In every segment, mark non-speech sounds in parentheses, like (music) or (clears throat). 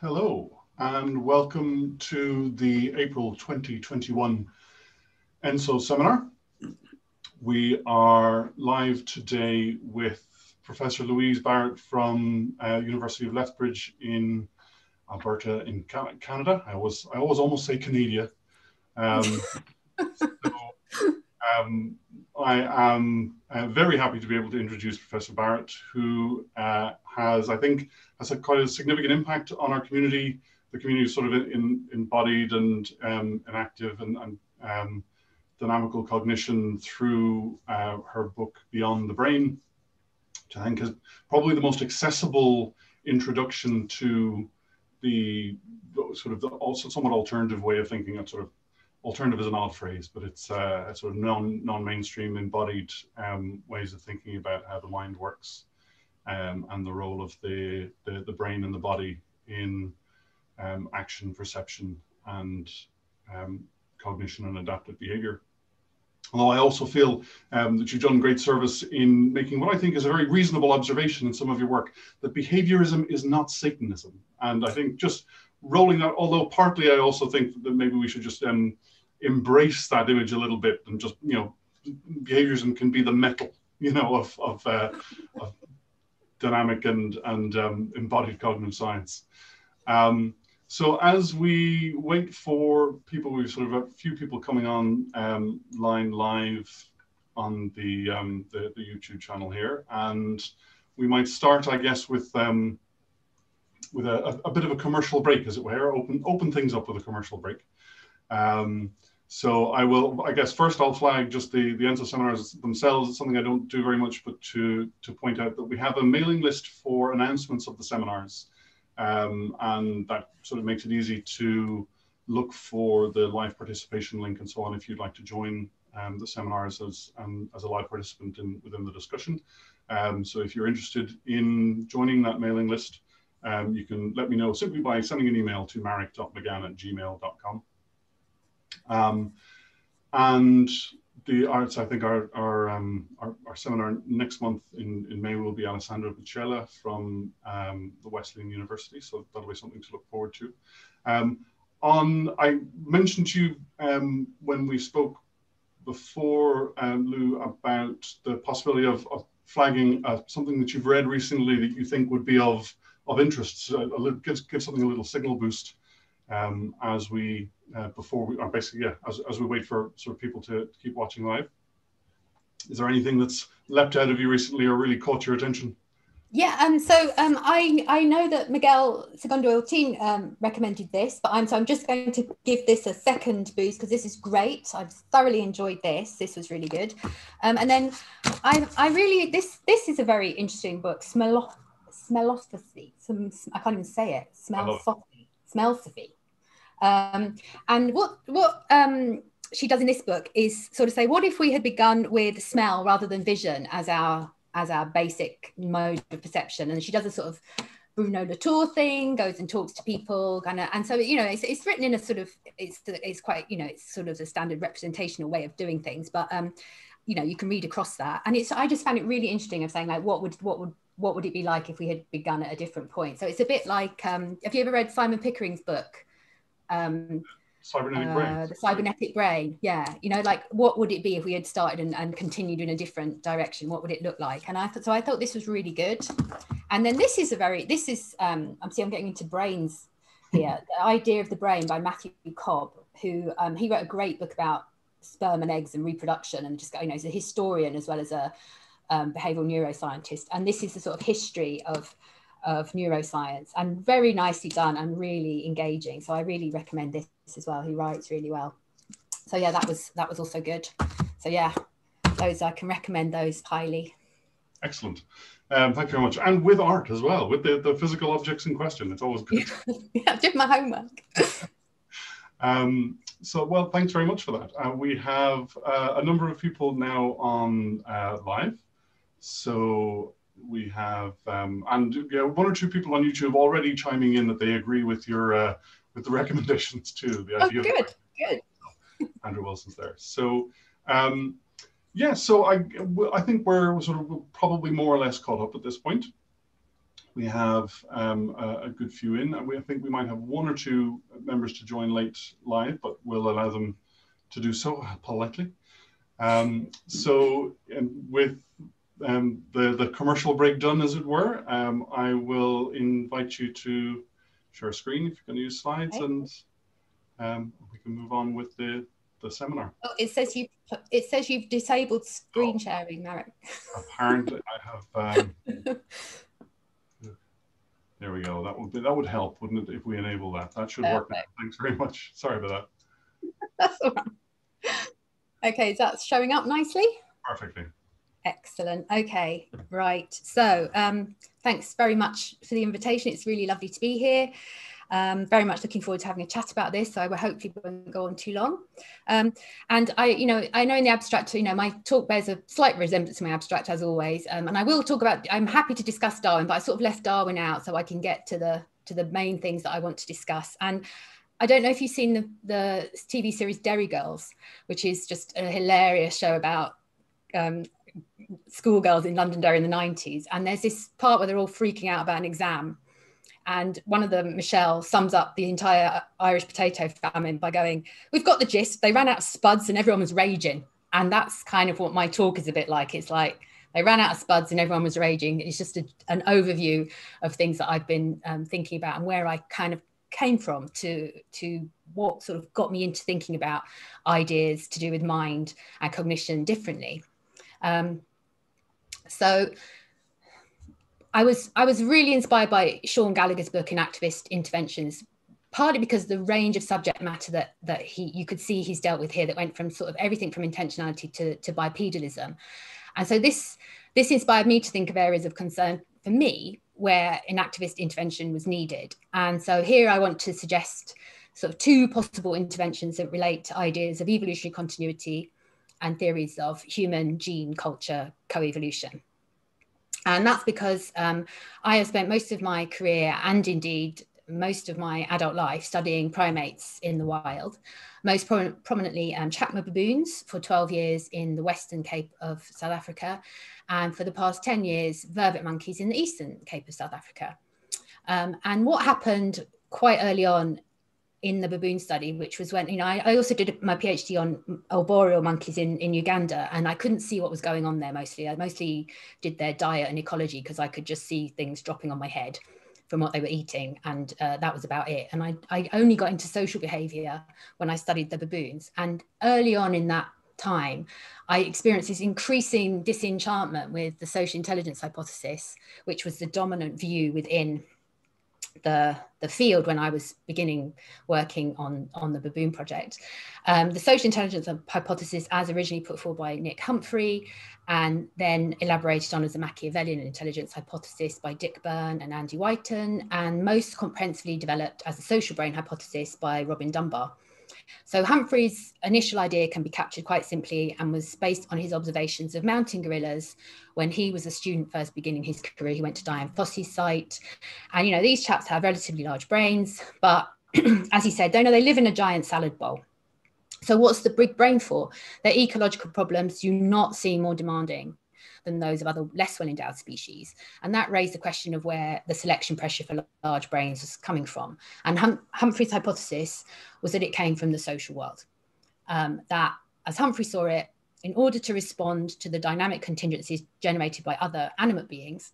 Hello, and welcome to the April 2021 ENSO seminar. We are live today with Professor Louise Barrett from uh, University of Lethbridge in Alberta in Canada. I always, I always almost say Canada. Um, so, (laughs) um, I am uh, very happy to be able to introduce Professor Barrett, who uh, has, I think, has had quite a significant impact on our community. The community is sort of in, embodied and, um, enactive and, and um, dynamical cognition through uh, her book Beyond the Brain, which I think is probably the most accessible introduction to the sort of the also somewhat alternative way of thinking of sort of alternative is an odd phrase, but it's uh, a sort of non non-mainstream embodied um, ways of thinking about how the mind works um, and the role of the, the, the brain and the body in um, action, perception, and um, cognition and adaptive behavior. Although I also feel um, that you've done great service in making what I think is a very reasonable observation in some of your work that behaviorism is not Satanism. And I think just rolling that, although partly I also think that maybe we should just um, embrace that image a little bit and just, you know, behaviorism can be the metal, you know, of, of, uh, of dynamic and, and um, embodied cognitive science. Um, so as we wait for people, we've sort of a few people coming on um, line live on the, um, the, the YouTube channel here, and we might start, I guess, with um, with a, a, bit of a commercial break, as it were, open open things up with a commercial break. Um, so I will, I guess, first I'll flag just the, the ENSO seminars themselves. It's something I don't do very much, but to, to point out that we have a mailing list for announcements of the seminars. Um, and that sort of makes it easy to look for the live participation link and so on if you'd like to join um, the seminars as, um, as a live participant in, within the discussion. Um, so if you're interested in joining that mailing list, um, you can let me know simply by sending an email to marek.mcgann at gmail.com. Um, and the arts, I think our our, um, our, our seminar next month in, in May will be Alessandra Buccella from um, the Wesleyan University, so that'll be something to look forward to. Um, on I mentioned to you um, when we spoke before, um, Lou, about the possibility of, of flagging uh, something that you've read recently that you think would be of of interest, so little, give, give something a little signal boost um, as we uh, before we are basically yeah as, as we wait for sort of people to, to keep watching live. Is there anything that's leapt out of you recently or really caught your attention? Yeah, and um, so um, I I know that Miguel Segundo Ortin um, recommended this, but I'm so I'm just going to give this a second boost because this is great. I've thoroughly enjoyed this. This was really good, um, and then I I really this this is a very interesting book. Smell smellosophy. Some I can't even say it. Smellosophy. Smellosophy. Um, and what what um, she does in this book is sort of say, what if we had begun with smell rather than vision as our as our basic mode of perception? And she does a sort of Bruno Latour thing, goes and talks to people, kind of, and so you know, it's, it's written in a sort of it's it's quite you know it's sort of the standard representational way of doing things, but um, you know, you can read across that, and it's I just found it really interesting of saying like, what would what would what would it be like if we had begun at a different point? So it's a bit like, um, have you ever read Simon Pickering's book? Um, cybernetic uh, brain. The cybernetic brain. Yeah. You know, like what would it be if we had started and, and continued in a different direction? What would it look like? And I thought, so I thought this was really good. And then this is a very, this is, um, I'm see, I'm getting into brains here. (laughs) the Idea of the Brain by Matthew Cobb, who um, he wrote a great book about sperm and eggs and reproduction and just, you know, he's a historian as well as a, um, behavioral neuroscientist. And this is the sort of history of, of neuroscience and very nicely done and really engaging. So I really recommend this as well. He writes really well. So yeah, that was that was also good. So yeah, those I can recommend those highly. Excellent. Um, thank you very much. And with art as well, with the, the physical objects in question. It's always good. (laughs) yeah, I did my homework. (laughs) um, so, well, thanks very much for that. Uh, we have uh, a number of people now on uh, live. So we have, um, and you know, one or two people on YouTube already chiming in that they agree with your uh, with the (laughs) recommendations too. The oh, idea good, good. (laughs) Andrew Wilson's there. So Um, yeah, so I, I think we're sort of probably more or less caught up at this point. We have um, a, a, good few in. And we, I think we might have one or two members to join late live, but we'll allow them to do so (laughs) politely. Um, so with um, the, the commercial break done, as it were, um, I will invite you to share a screen if you're going to use slides okay. and um, we can move on with the, the seminar. Oh, it says you it says you've disabled screen oh, sharing, Marek. Apparently, I have. Um, (laughs) there we go. That would be, that would help, wouldn't it, if we enable that? That should Perfect. work. Now. Thanks very much. Sorry about that. (laughs) That's all right. Okay, that's showing up nicely. Perfectly. Excellent. Okay, right. So um, thanks very much for the invitation. It's really lovely to be here. Um, very much looking forward to having a chat about this. So I will hopefully won't go on too long. Um, and I, you know, I know in the abstract, you know, my talk bears a slight resemblance to my abstract as always. Um, and I will talk about. I'm happy to discuss Darwin, but I sort of left Darwin out so I can get to the to the main things that I want to discuss. And I don't know if you've seen the, the TV series Derry Girls, which is just a hilarious show about um, schoolgirls in Londonderry in the 90s. And there's this part where they're all freaking out about an exam. And one of them, Michelle, sums up the entire Irish potato famine by going, We've got the gist. They ran out of spuds and everyone was raging. And that's kind of what my talk is a bit like. It's like they ran out of spuds and everyone was raging. It's just a, an overview of things that I've been um, thinking about and where I kind of came from to to what sort of got me into thinking about ideas to do with mind and cognition differently. Um, so I was I was really inspired by Shaun Gallagher's book Enactivist Interventions, partly because the range of subject matter that that he you could see he's dealt with here that went from sort of everything from intentionality to, to bipedalism. And so this this inspired me to think of areas of concern for me where an enactivist intervention was needed. And so here I want to suggest sort of two possible interventions that relate to ideas of evolutionary continuity and theories of human gene culture coevolution. And that's because um, I have spent most of my career and indeed most of my adult life studying primates in the wild, most pro prominently um, baboons for 12 years in the Western Cape of South Africa, and for the past 10 years, vervet monkeys in the Eastern Cape of South Africa. Um, and what happened quite early on in the baboon study, which was when, you know, I, I, also did my PhD on arboreal monkeys in, in Uganda, and I couldn't see what was going on there mostly. I mostly did their diet and ecology because I could just see things dropping on my head from what they were eating. And uh, that was about it. And I, I only got into social behavior when I studied the baboons. And early on in that time, I experienced this increasing disenchantment with the social intelligence hypothesis, which was the dominant view within the, the field when I was beginning working on, on the Baboon project. Um, the social intelligence hypothesis, as originally put forward by Nick Humphrey, and then elaborated on as a Machiavellian intelligence hypothesis by Dick Byrne and Andy Whiten, and most comprehensively developed as a social brain hypothesis by Robin Dunbar. So Humphrey's initial idea can be captured quite simply and was based on his observations of mountain gorillas when he was a student first beginning his career. He went to Dian Fossey's site. And, you know, these chaps have relatively large brains, but (clears throat) as he said, they know they live in a giant salad bowl. So what's the big brain for? Their ecological problems do not seem more demanding than those of other less well endowed species. And that raised the question of where the selection pressure for large brains was coming from. And hum Humphrey's hypothesis was that it came from the social world. Um, that, as Humphrey saw it, in order to respond to the dynamic contingencies generated by other animate beings,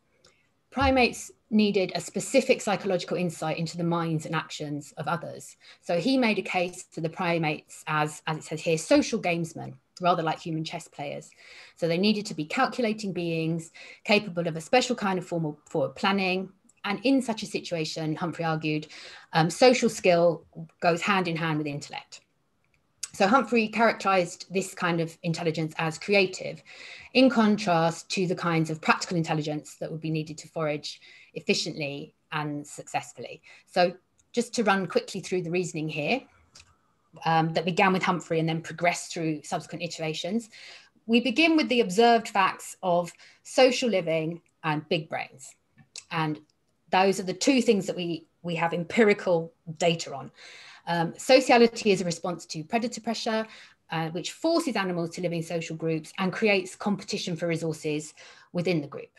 primates needed a specific psychological insight into the minds and actions of others. So he made a case for the primates as, as it says here, social gamesmen rather like human chess players. So they needed to be calculating beings capable of a special kind of formal forward planning. And in such a situation, Humphrey argued, um, social skill goes hand in hand with intellect. So Humphrey characterized this kind of intelligence as creative, in contrast to the kinds of practical intelligence that would be needed to forage efficiently and successfully. So just to run quickly through the reasoning here, um, that began with Humphrey and then progressed through subsequent iterations. We begin with the observed facts of social living and big brains. And those are the two things that we, we have empirical data on. Um, sociality is a response to predator pressure, uh, which forces animals to live in social groups and creates competition for resources within the group.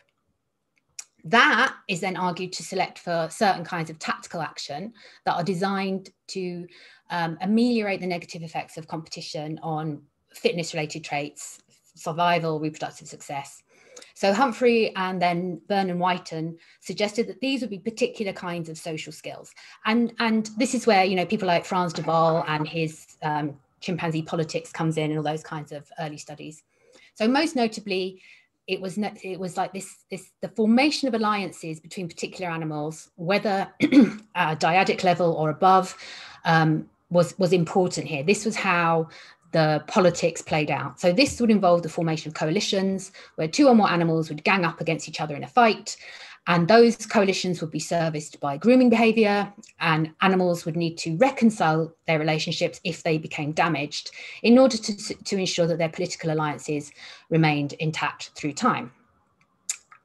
That is then argued to select for certain kinds of tactical action that are designed to um, ameliorate the negative effects of competition on fitness related traits, survival, reproductive success. So Humphrey and then Byrne and Whiten suggested that these would be particular kinds of social skills. And, and this is where, you know, people like Frans de Waal and his um, chimpanzee politics comes in and all those kinds of early studies. So most notably, it was it was like this this the formation of alliances between particular animals, whether (clears throat) at dyadic level or above, um, was was important here. This was how the politics played out. So this would involve the formation of coalitions where two or more animals would gang up against each other in a fight. And those coalitions would be serviced by grooming behavior, and animals would need to reconcile their relationships if they became damaged in order to, to ensure that their political alliances remained intact through time.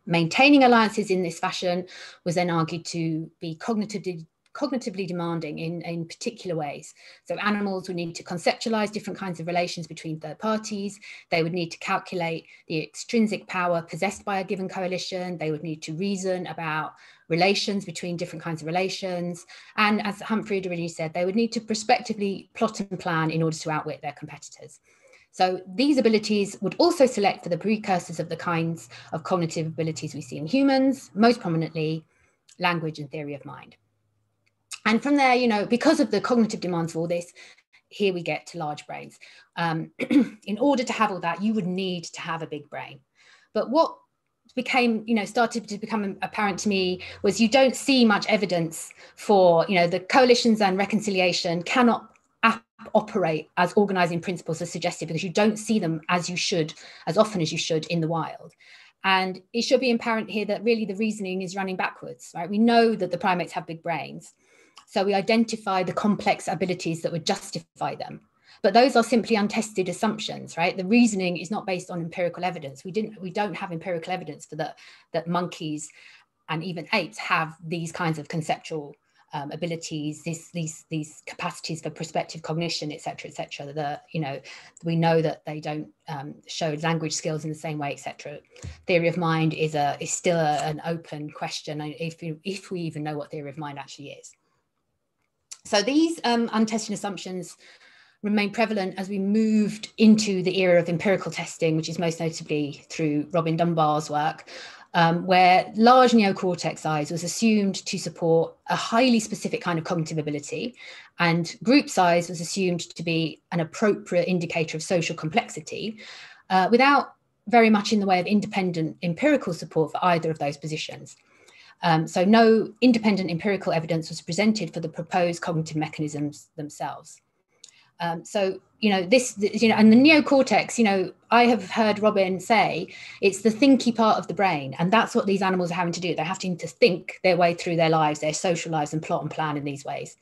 Maintaining alliances in this fashion was then argued to be cognitively cognitively demanding in, in particular ways. So animals would need to conceptualize different kinds of relations between third parties. They would need to calculate the extrinsic power possessed by a given coalition. They would need to reason about relations between different kinds of relations. And as Humphrey had already said, they would need to prospectively plot and plan in order to outwit their competitors. So these abilities would also select for the precursors of the kinds of cognitive abilities we see in humans, most prominently language and theory of mind. And from there, you know, because of the cognitive demands of all this, here we get to large brains. Um, (clears throat) in order to have all that, you would need to have a big brain. But what became, you know, started to become apparent to me was you don't see much evidence for, you know, the coalitions and reconciliation cannot operate as organizing principles as suggested because you don't see them as you should, as often as you should in the wild. And it should be apparent here that really the reasoning is running backwards, right? We know that the primates have big brains so we identify the complex abilities that would justify them. But those are simply untested assumptions, right? The reasoning is not based on empirical evidence. We didn't, we don't have empirical evidence for that that monkeys and even apes have these kinds of conceptual um, abilities, these these these capacities for prospective cognition, etc., etc. The you know we know that they don't um, show language skills in the same way, etc. Theory of mind is a is still a, an open question, if you, if we even know what theory of mind actually is. So these um, untested assumptions remain prevalent as we moved into the era of empirical testing, which is most notably through Robin Dunbar's work, um, where large neocortex size was assumed to support a highly specific kind of cognitive ability, and group size was assumed to be an appropriate indicator of social complexity, uh, without very much in the way of independent empirical support for either of those positions. Um, so no independent empirical evidence was presented for the proposed cognitive mechanisms themselves. Um, so, you know, this, you know, and the neocortex, you know, I have heard Robin say it's the thinky part of the brain. And that's what these animals are having to do. They're having to think their way through their lives, their social lives, and plot and plan in these ways.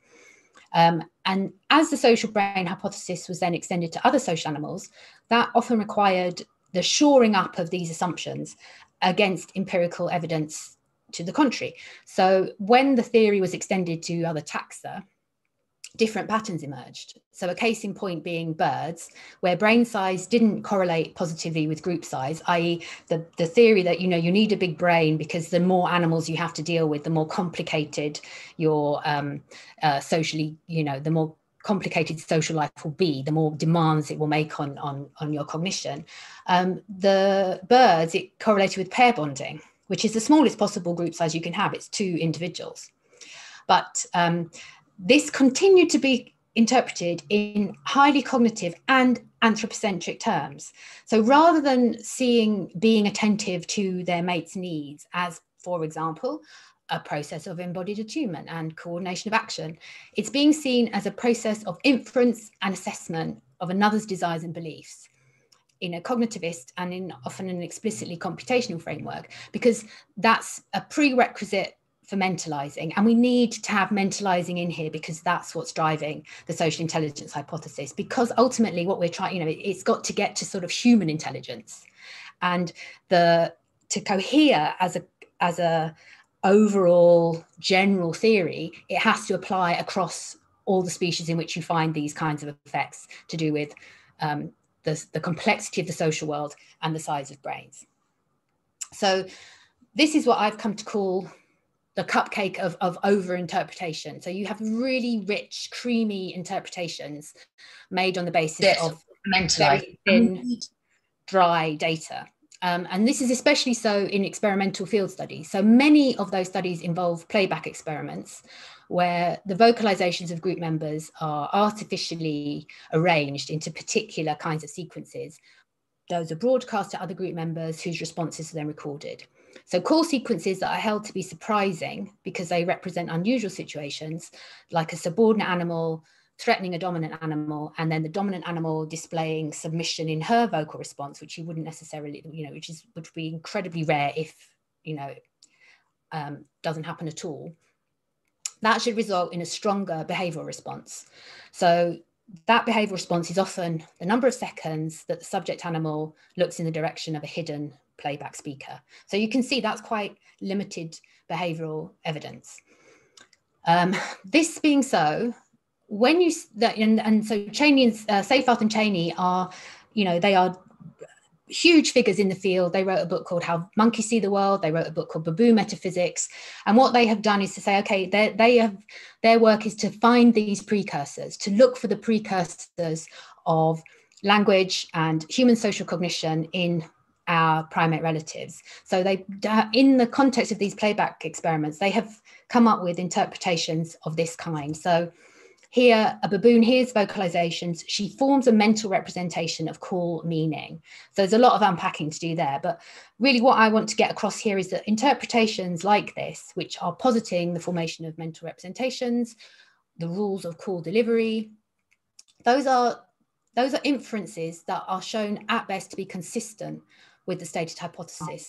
Um, and as the social brain hypothesis was then extended to other social animals, that often required the shoring up of these assumptions against empirical evidence to the contrary. So when the theory was extended to other taxa, different patterns emerged. So a case in point being birds, where brain size didn't correlate positively with group size, i.e. the, the theory that, you know, you need a big brain because the more animals you have to deal with, the more complicated your um, uh, socially, you know, the more complicated social life will be, the more demands it will make on, on, on your cognition. Um, the birds, it correlated with pair bonding which is the smallest possible group size you can have. It's two individuals. But um, this continued to be interpreted in highly cognitive and anthropocentric terms. So rather than seeing being attentive to their mate's needs as, for example, a process of embodied attunement and coordination of action, it's being seen as a process of inference and assessment of another's desires and beliefs in a cognitivist and in often an explicitly computational framework because that's a prerequisite for mentalizing. And we need to have mentalizing in here because that's what's driving the social intelligence hypothesis. Because ultimately what we're trying you know it's got to get to sort of human intelligence. And the to cohere as a as a overall general theory it has to apply across all the species in which you find these kinds of effects to do with um, the, the complexity of the social world and the size of brains. So this is what I've come to call the cupcake of, of over interpretation. So you have really rich, creamy interpretations made on the basis yes, of very thin, dry data. Um, and this is especially so in experimental field studies. So many of those studies involve playback experiments where the vocalizations of group members are artificially arranged into particular kinds of sequences. Those are broadcast to other group members whose responses are then recorded. So call sequences that are held to be surprising because they represent unusual situations, like a subordinate animal threatening a dominant animal, and then the dominant animal displaying submission in her vocal response, which you wouldn't necessarily, you know, which is would be incredibly rare if, you know, um, doesn't happen at all. That should result in a stronger behavioural response. So that behavioural response is often the number of seconds that the subject animal looks in the direction of a hidden playback speaker. So you can see that's quite limited behavioral evidence. Um, this being so, when you that and, and so Cheney and uh, Seyfarth and Cheney are, you know, they are huge figures in the field. They wrote a book called How Monkeys See the World. They wrote a book called Baboon Metaphysics. And what they have done is to say, okay, they have their work is to find these precursors, to look for the precursors of language and human social cognition in our primate relatives. So they, in the context of these playback experiments, they have come up with interpretations of this kind. So here, a baboon hears vocalizations. She forms a mental representation of call meaning. So there's a lot of unpacking to do there. But really, what I want to get across here is that interpretations like this, which are positing the formation of mental representations, the rules of call delivery, those are those are inferences that are shown at best to be consistent with the stated hypothesis.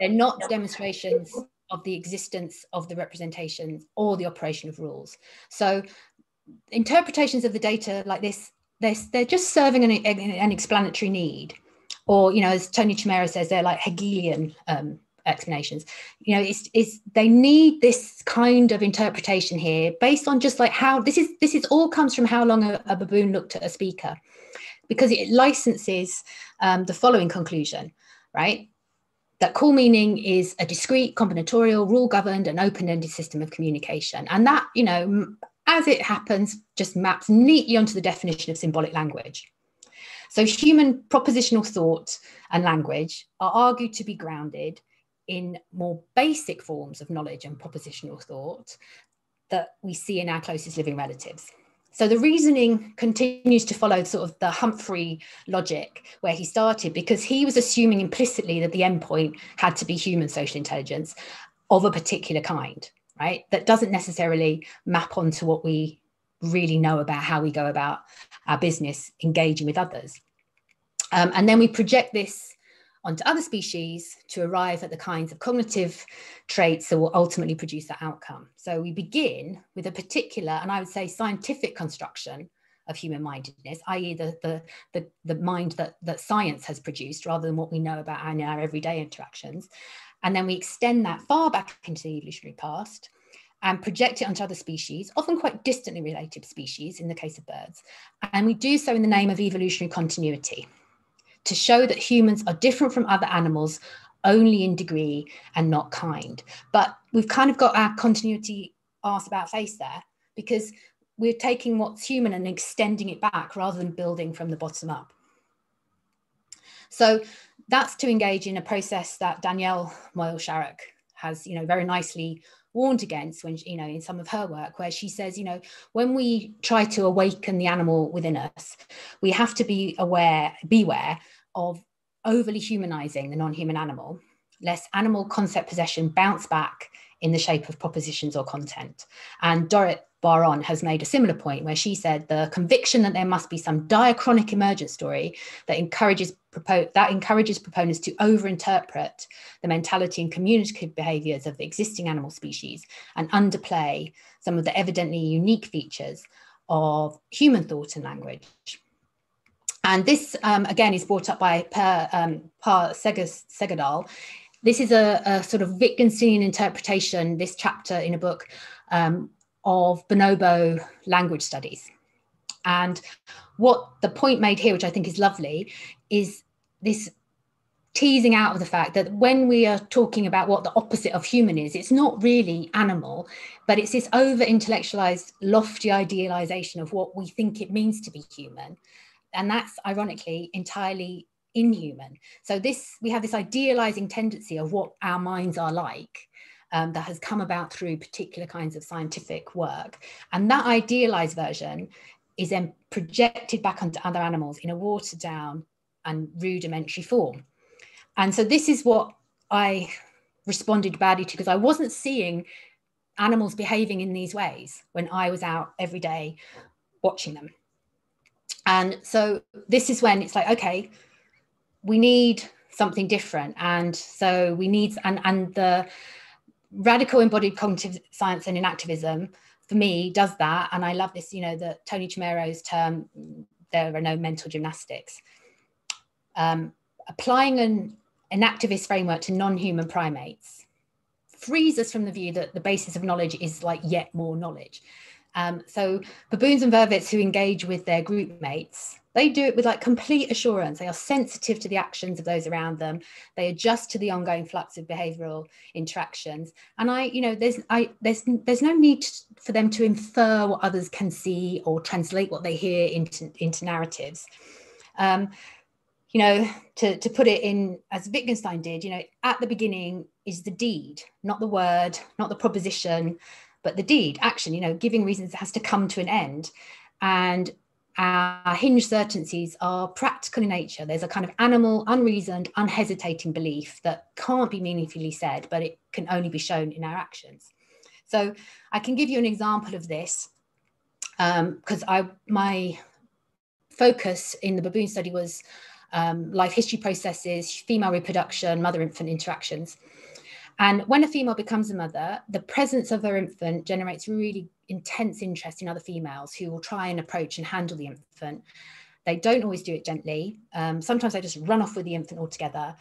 They're not demonstrations of the existence of the representations or the operation of rules. So interpretations of the data like this, they're, they're just serving an, an explanatory need. Or, you know, as Tony Chemero says, they're like Hegelian um, explanations. You know, it's, it's they need this kind of interpretation here based on just like how this is this is all comes from how long a, a baboon looked at a speaker, because it licenses um, the following conclusion right? That call meaning is a discrete, combinatorial, rule governed, and open ended system of communication. And that, you know, as it happens, just maps neatly onto the definition of symbolic language. So, human propositional thought and language are argued to be grounded in more basic forms of knowledge and propositional thought that we see in our closest living relatives. So the reasoning continues to follow sort of the Humphrey logic where he started because he was assuming implicitly that the endpoint had to be human social intelligence of a particular kind, right? That doesn't necessarily map onto what we really know about how we go about our business engaging with others. Um, and then we project this onto other species to arrive at the kinds of cognitive traits that will ultimately produce that outcome. So we begin with a particular, and I would say scientific construction of human mindedness, i.e., the, the, the, the, mind that, that science has produced rather than what we know about our, our everyday interactions. And then we extend that far back into the evolutionary past and project it onto other species, often quite distantly related species in the case of birds. And we do so in the name of evolutionary continuity to show that humans are different from other animals only in degree and not kind. But we've kind of got our continuity asked about face there because we're taking what's human and extending it back rather than building from the bottom up. So that's to engage in a process that Danielle Moyal-Sharrock has, you know, very nicely warned against when you know in some of her work where she says you know when we try to awaken the animal within us we have to be aware beware of overly humanizing the non-human animal lest animal concept possession bounce back in the shape of propositions or content. And Dorit Bar-On has made a similar point where she said the conviction that there must be some diachronic emergent story that encourages that encourages proponents to overinterpret the mentality and communicative behaviors of existing animal species and underplay some of the evidently unique features of human thought and language. And this, um, again, is brought up by Per, um, per Segerdahl. This is a, a, sort of Wittgensteinian interpretation, this chapter in a book um, of bonobo language studies. And what the point made here, which I think is lovely, is this teasing out of the fact that when we are talking about what the opposite of human is, it's not really animal, but it's this over intellectualized, lofty idealization of what we think it means to be human. And that's ironically entirely inhuman. So this we have this idealizing tendency of what our minds are like. Um, that has come about through particular kinds of scientific work. And that idealized version is then projected back onto other animals in a watered down and rudimentary form. And so this is what I responded badly to because I wasn't seeing animals behaving in these ways when I was out every day watching them. And so this is when it's like, okay, we need something different. And so we need, and, and the radical embodied cognitive science and enactivism for me does that. And I love this, you know, the Tony Chemero's term, there are no mental gymnastics. Um, applying an enactivist framework to non-human primates frees us from the view that the basis of knowledge is like yet more knowledge. Um, so baboons and vervets who engage with their group mates, they do it with like complete assurance. They are sensitive to the actions of those around them. They adjust to the ongoing flux of behavioral interactions. And I, you know, there's I there's there's no need for them to infer what others can see or translate what they hear into into narratives. Um, you know, to, to put it in as Wittgenstein did, you know, at the beginning is the deed, not the word, not the proposition, but the deed, action, you know, giving reasons has to come to an end. And our hinge certainties are practical in nature. There's a kind of animal, unreasoned, unhesitating belief that can't be meaningfully said, but it can only be shown in our actions. So I can give you an example of this Um, because um, I my focus in the baboon study was um, life history processes, female reproduction, mother infant interactions. And when a female becomes a mother, the presence of her infant generates really intense interest in other females who will try and approach and handle the infant. They don't always do it gently. Um, sometimes they just run off with the infant altogether.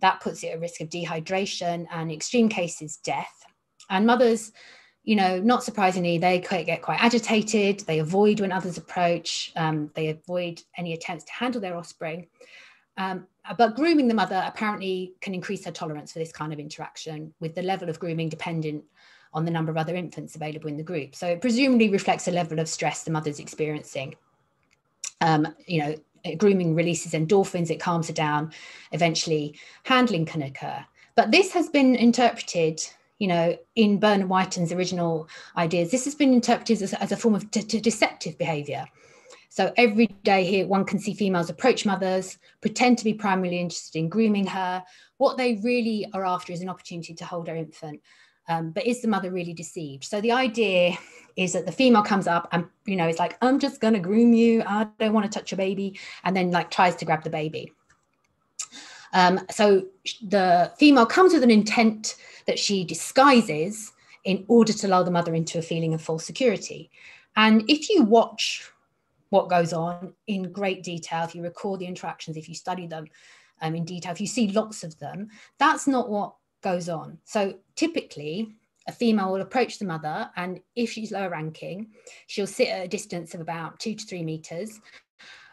That puts it at risk of dehydration and, extreme cases, death. And mothers, you know, not surprisingly, they get quite agitated. They avoid when others approach. Um, they avoid any attempts to handle their offspring. Um, but grooming the mother apparently can increase her tolerance for this kind of interaction, with the level of grooming dependent on the number of other infants available in the group. So it presumably reflects a level of stress the mother's experiencing. Um, you know, grooming releases endorphins, it calms her down. Eventually, handling can occur. But this has been interpreted, you know, in Byrne and Whiten's original ideas, this has been interpreted as, as a form of deceptive behavior. So every day here, one can see females approach mothers, pretend to be primarily interested in grooming her. What they really are after is an opportunity to hold her infant. Um, but is the mother really deceived? So the idea is that the female comes up and you know it's like I'm just gonna groom you. I don't want to touch your baby, and then like tries to grab the baby. Um, so the female comes with an intent that she disguises in order to lull the mother into a feeling of false security. And if you watch what goes on in great detail, if you record the interactions, if you study them um, in detail, if you see lots of them, that's not what goes on. So typically, a female will approach the mother, and if she's lower ranking, she'll sit at a distance of about two to three meters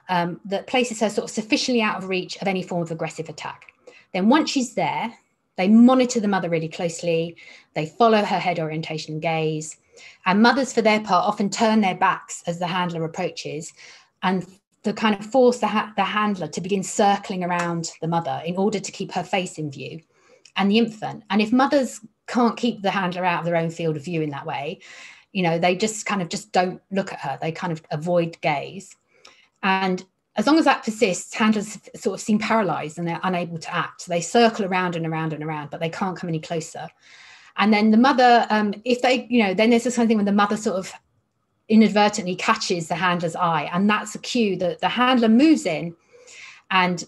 um, that places her sort of sufficiently out of reach of any form of aggressive attack. Then, once she's there, they monitor the mother really closely, they follow her head orientation and gaze, and mothers, for their part, often turn their backs as the handler approaches and to kind of force the, ha- the handler to begin circling around the mother in order to keep her face in view and the infant. And if mothers can't keep the handler out of their own field of view in that way, you know, they just kind of just don't look at her. They kind of avoid gaze. And as long as that persists, handlers sort of seem paralyzed and they're unable to act. They circle around and around and around, but they can't come any closer. And then the mother, um, if they, you know, then there's this something when the mother sort of inadvertently catches the handler's eye, and that's a cue that the handler moves in and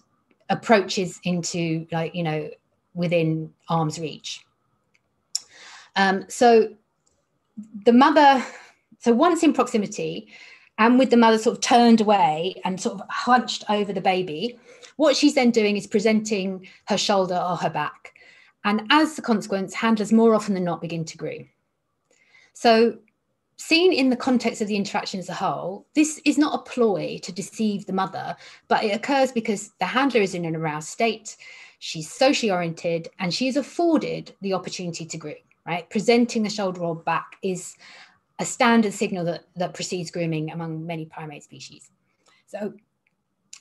approaches into like, you know, within arm's reach. Um, so the mother, so once in proximity, and with the mother sort of turned away and sort of hunched over the baby, what she's then doing is presenting her shoulder or her back. And as a consequence, handlers more often than not begin to groom. So seen in the context of the interaction as a whole, this is not a ploy to deceive the mother, but it occurs because the handler is in an aroused state, she's socially oriented, and she is afforded the opportunity to groom, right? Presenting the shoulder or back is a standard signal that, that precedes grooming among many primate species. So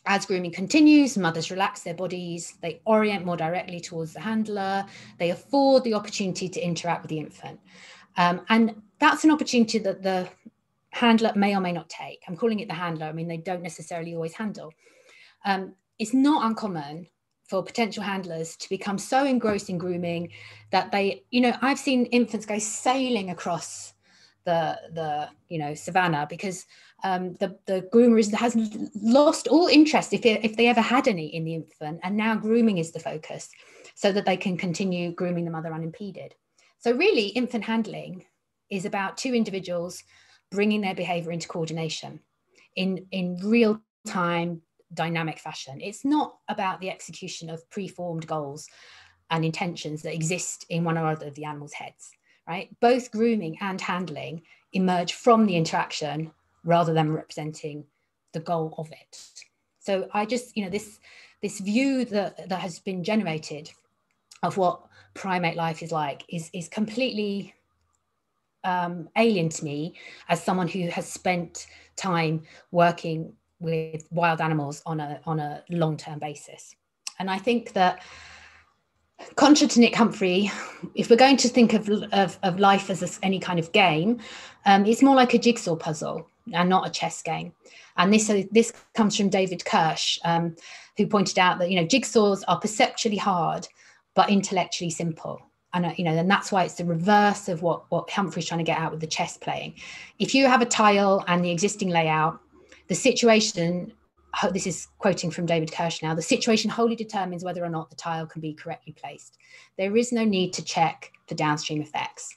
as grooming continues, mothers relax their bodies, they orient more directly towards the handler, they afford the opportunity to interact with the infant. Um, and that's an opportunity that the handler may or may not take. I'm calling it the handler, I mean, they don't necessarily always handle. Um, it's not uncommon for potential handlers to become so engrossed in grooming that they, you know, I've seen infants go sailing across the the you know savannah because um, the the groomer is, has lost all interest if it, if they ever had any in the infant, and now grooming is the focus, so that they can continue grooming the mother unimpeded. So really, infant handling is about two individuals bringing their behaviour into coordination in in real time dynamic fashion. It's not about the execution of preformed goals and intentions that exist in one or other of the animal's heads right? Both grooming and handling emerge from the interaction rather than representing the goal of it. So I just, you know, this this view that that has been generated of what primate life is like is is completely um, alien to me as someone who has spent time working with wild animals on a on a long term basis. And I think that Contra to Nick Humphrey, if we're going to think of, of, of life as a, any kind of game, um, it's more like a jigsaw puzzle and not a chess game. And this uh, this comes from David Kirsch, um, who pointed out that you know jigsaws are perceptually hard but intellectually simple. And uh, you know, and that's why it's the reverse of what what Humphrey's trying to get out with the chess playing. If you have a tile and the existing layout, the situation this is quoting from David Kirsch now, the situation wholly determines whether or not the tile can be correctly placed. There is no need to check the downstream effects.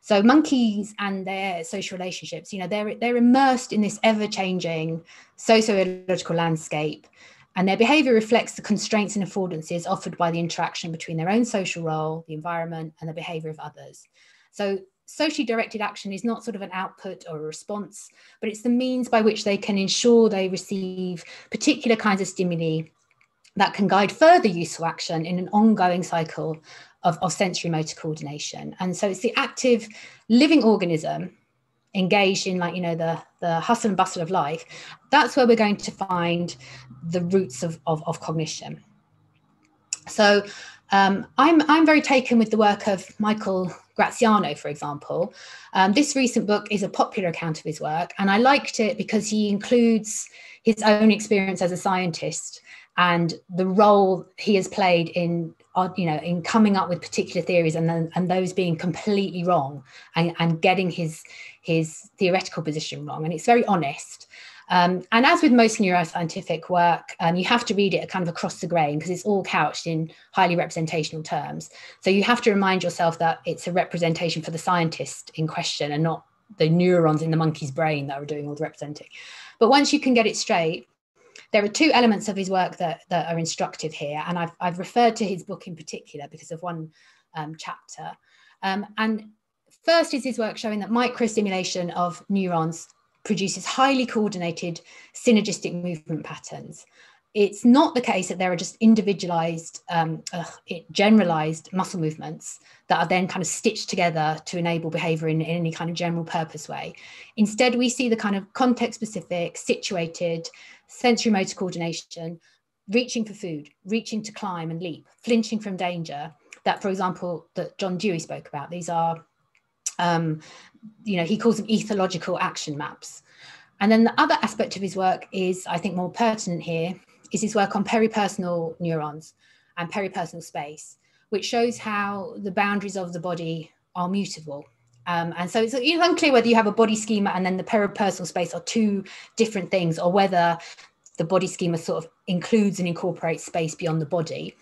So monkeys and their social relationships, you know, they're, they're immersed in this ever-changing socio-ecological landscape and their behavior reflects the constraints and affordances offered by the interaction between their own social role, the environment, and the behavior of others. So socially directed action is not sort of an output or a response, but it's the means by which they can ensure they receive particular kinds of stimuli that can guide further useful action in an ongoing cycle of, of sensory motor coordination. And so it's the active living organism engaged in like you know the the hustle and bustle of life that's where we're going to find the roots of, of, of cognition so um, I'm, I'm very taken with the work of Michael Graziano, for example. Um, this recent book is a popular account of his work, and I liked it because he includes his own experience as a scientist and the role he has played in uh, you know in coming up with particular theories and then and those being completely wrong and, and getting his his theoretical position wrong and it's very honest um, and as with most neuroscientific work, um, you have to read it kind of across the grain because it's all couched in highly representational terms. So you have to remind yourself that it's a representation for the scientist in question and not the neurons in the monkey's brain that are doing all the representing. But once you can get it straight, there are two elements of his work that, that are instructive here. And I've, I've referred to his book in particular because of one um, chapter. Um, and first is his work showing that microstimulation of neurons produces highly coordinated synergistic movement patterns. It's not the case that there are just individualized, um, uh, generalized muscle movements that are then kind of stitched together to enable behavior in, in any kind of general purpose way. Instead, we see the kind of context specific, situated, sensory motor coordination, reaching for food, reaching to climb and leap, flinching from danger, that, for example, that John Dewey spoke about. These are um, you know, he calls them ethological action maps. And then the other aspect of his work is, I think, more pertinent here, is his work on peripersonal neurons and peripersonal space, which shows how the boundaries of the body are mutable. Um, and so it's, it's unclear whether you have a body schema and then the peripersonal space are two different things, or whether the body schema sort of includes and incorporates space beyond the body.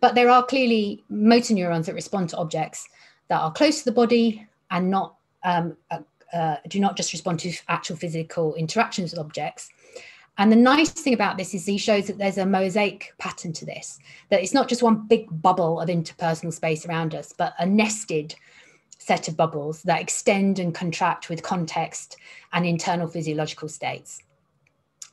But there are clearly motor neurons that respond to objects that are close to the body and not um, uh, uh, do not just respond to actual physical interactions with objects. And the nice thing about this is he shows that there's a mosaic pattern to this, that it's not just one big bubble of interpersonal space around us, but a nested set of bubbles that extend and contract with context and internal physiological states,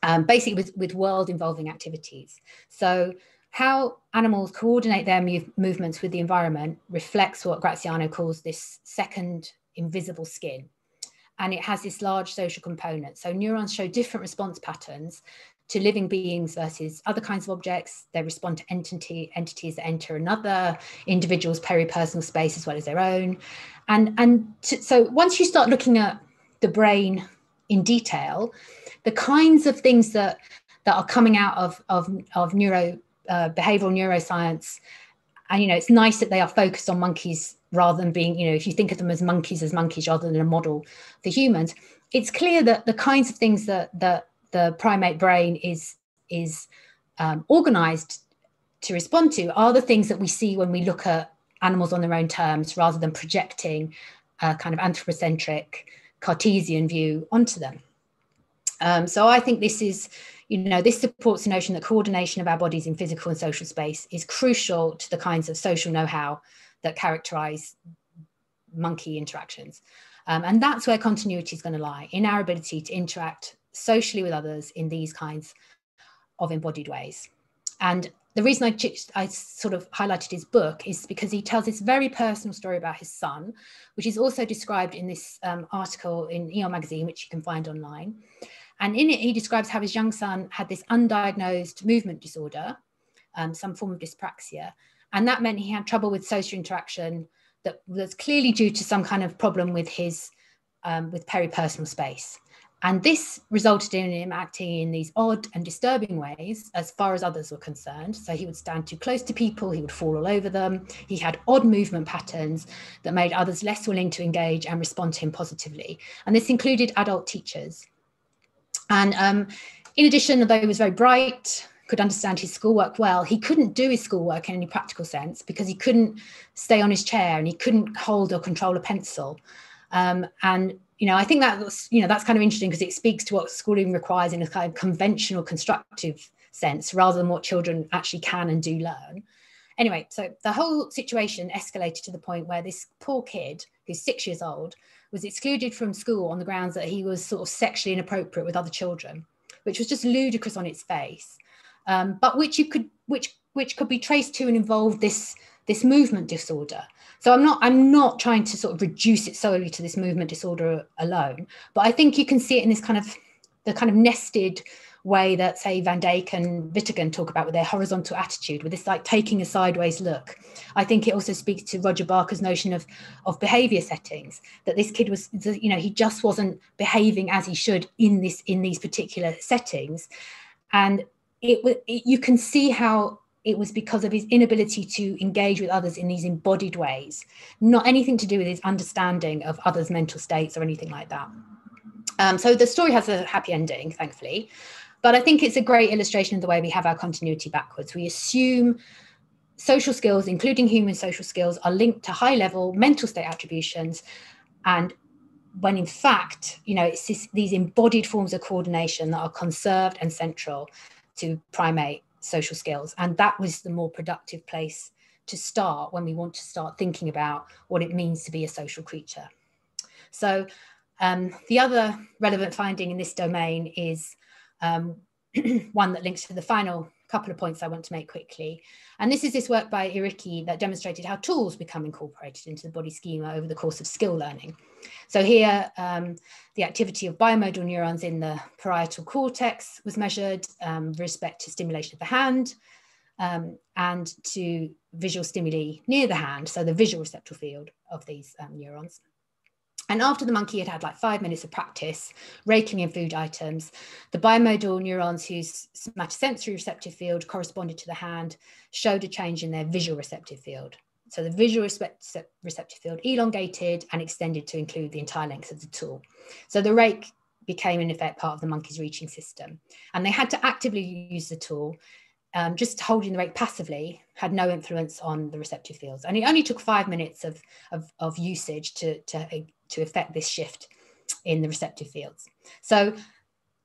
um, basically with, with world involving activities. So how animals coordinate their move, movements with the environment reflects what Graziano calls this second invisible skin. And it has this large social component. So neurons show different response patterns to living beings versus other kinds of objects. They respond to entity, entities that enter another individual's peripersonal space as well as their own. And, and to, so once you start looking at the brain in detail, the kinds of things that, that are coming out of, of, of neuro, uh, behavioral neuroscience, and you know, it's nice that they are focused on monkeys rather than being, you know, if you think of them as monkeys as monkeys rather than a model for humans, it's clear that the kinds of things that that the primate brain is is um, organized to respond to are the things that we see when we look at animals on their own terms rather than projecting a kind of anthropocentric Cartesian view onto them. Um, so I think this is, you know, this supports the notion that coordination of our bodies in physical and social space is crucial to the kinds of social know-how that characterize monkey interactions. Um, and that's where continuity is going to lie in our ability to interact socially with others in these kinds of embodied ways. And the reason I, I sort of highlighted his book is because he tells this very personal story about his son, which is also described in this um, article in Aeon magazine, which you can find online. And in it, he describes how his young son had this undiagnosed movement disorder, um, some form of dyspraxia. And that meant he had trouble with social interaction that was clearly due to some kind of problem with his um, with peripersonal space. And this resulted in him acting in these odd and disturbing ways as far as others were concerned. So he would stand too close to people, he would fall all over them. He had odd movement patterns that made others less willing to engage and respond to him positively. And this included adult teachers. And um, in addition, although he was very bright, could understand his schoolwork well, he couldn't do his schoolwork in any practical sense because he couldn't stay on his chair and he couldn't hold or control a pencil. Um, and you know, I think that's you know that's kind of interesting because it speaks to what schooling requires in a kind of conventional constructive sense rather than what children actually can and do learn. Anyway, so the whole situation escalated to the point where this poor kid, who's six years old, was excluded from school on the grounds that he was sort of sexually inappropriate with other children, which was just ludicrous on its face, um, but which you could which which could be traced to and involve this this movement disorder. So I'm not I'm not trying to sort of reduce it solely to this movement disorder alone, but I think you can see it in this kind of the kind of nested way that say Van Dijk and Withagen talk about with their horizontal attitude, with this like taking a sideways look. I think it also speaks to Roger Barker's notion of of behavior settings that this kid was you know he just wasn't behaving as he should in this in these particular settings, and it, it you can see how it was because of his inability to engage with others in these embodied ways, not anything to do with his understanding of others' mental states or anything like that. Um, so the story has a happy ending, thankfully. But I think it's a great illustration of the way we have our continuity backwards. We assume social skills, including human social skills, are linked to high level mental state attributions. And when in fact, you know, it's this, these embodied forms of coordination that are conserved and central to primate social skills. And that was the more productive place to start when we want to start thinking about what it means to be a social creature. So um, the other relevant finding in this domain is um, (clears throat) one that links to the final couple of points I want to make quickly. And this is this work by Iriki that demonstrated how tools become incorporated into the body schema over the course of skill learning. So here, um, the activity of bimodal neurons in the parietal cortex was measured um, with respect to stimulation of the hand um, and to visual stimuli near the hand, so the visual receptive field of these um, neurons. And after the monkey had had like five minutes of practice raking in food items, the bimodal neurons whose somatosensory receptive field corresponded to the hand showed a change in their visual receptive field. So the visual receptive field elongated and extended to include the entire length of the tool. So the rake became in effect part of the monkey's reaching system. And they had to actively use the tool. Um, just holding the rake passively had no influence on the receptive fields. And it only took five minutes of, of, of usage to, to to affect this shift in the receptive fields. So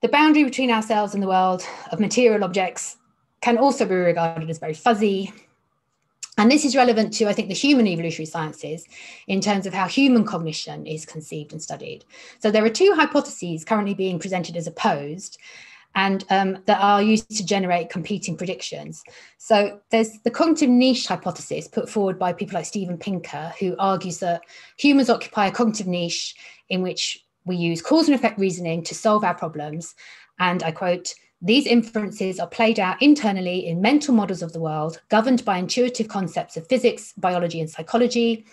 the boundary between ourselves and the world of material objects can also be regarded as very fuzzy. And this is relevant to, I think, the human evolutionary sciences in terms of how human cognition is conceived and studied. So there are two hypotheses currently being presented as opposed and um, that are used to generate competing predictions. So there's the cognitive niche hypothesis put forward by people like Steven Pinker, who argues that humans occupy a cognitive niche in which we use cause and effect reasoning to solve our problems. And I quote, these inferences are played out internally in mental models of the world, governed by intuitive concepts of physics, biology, and psychology.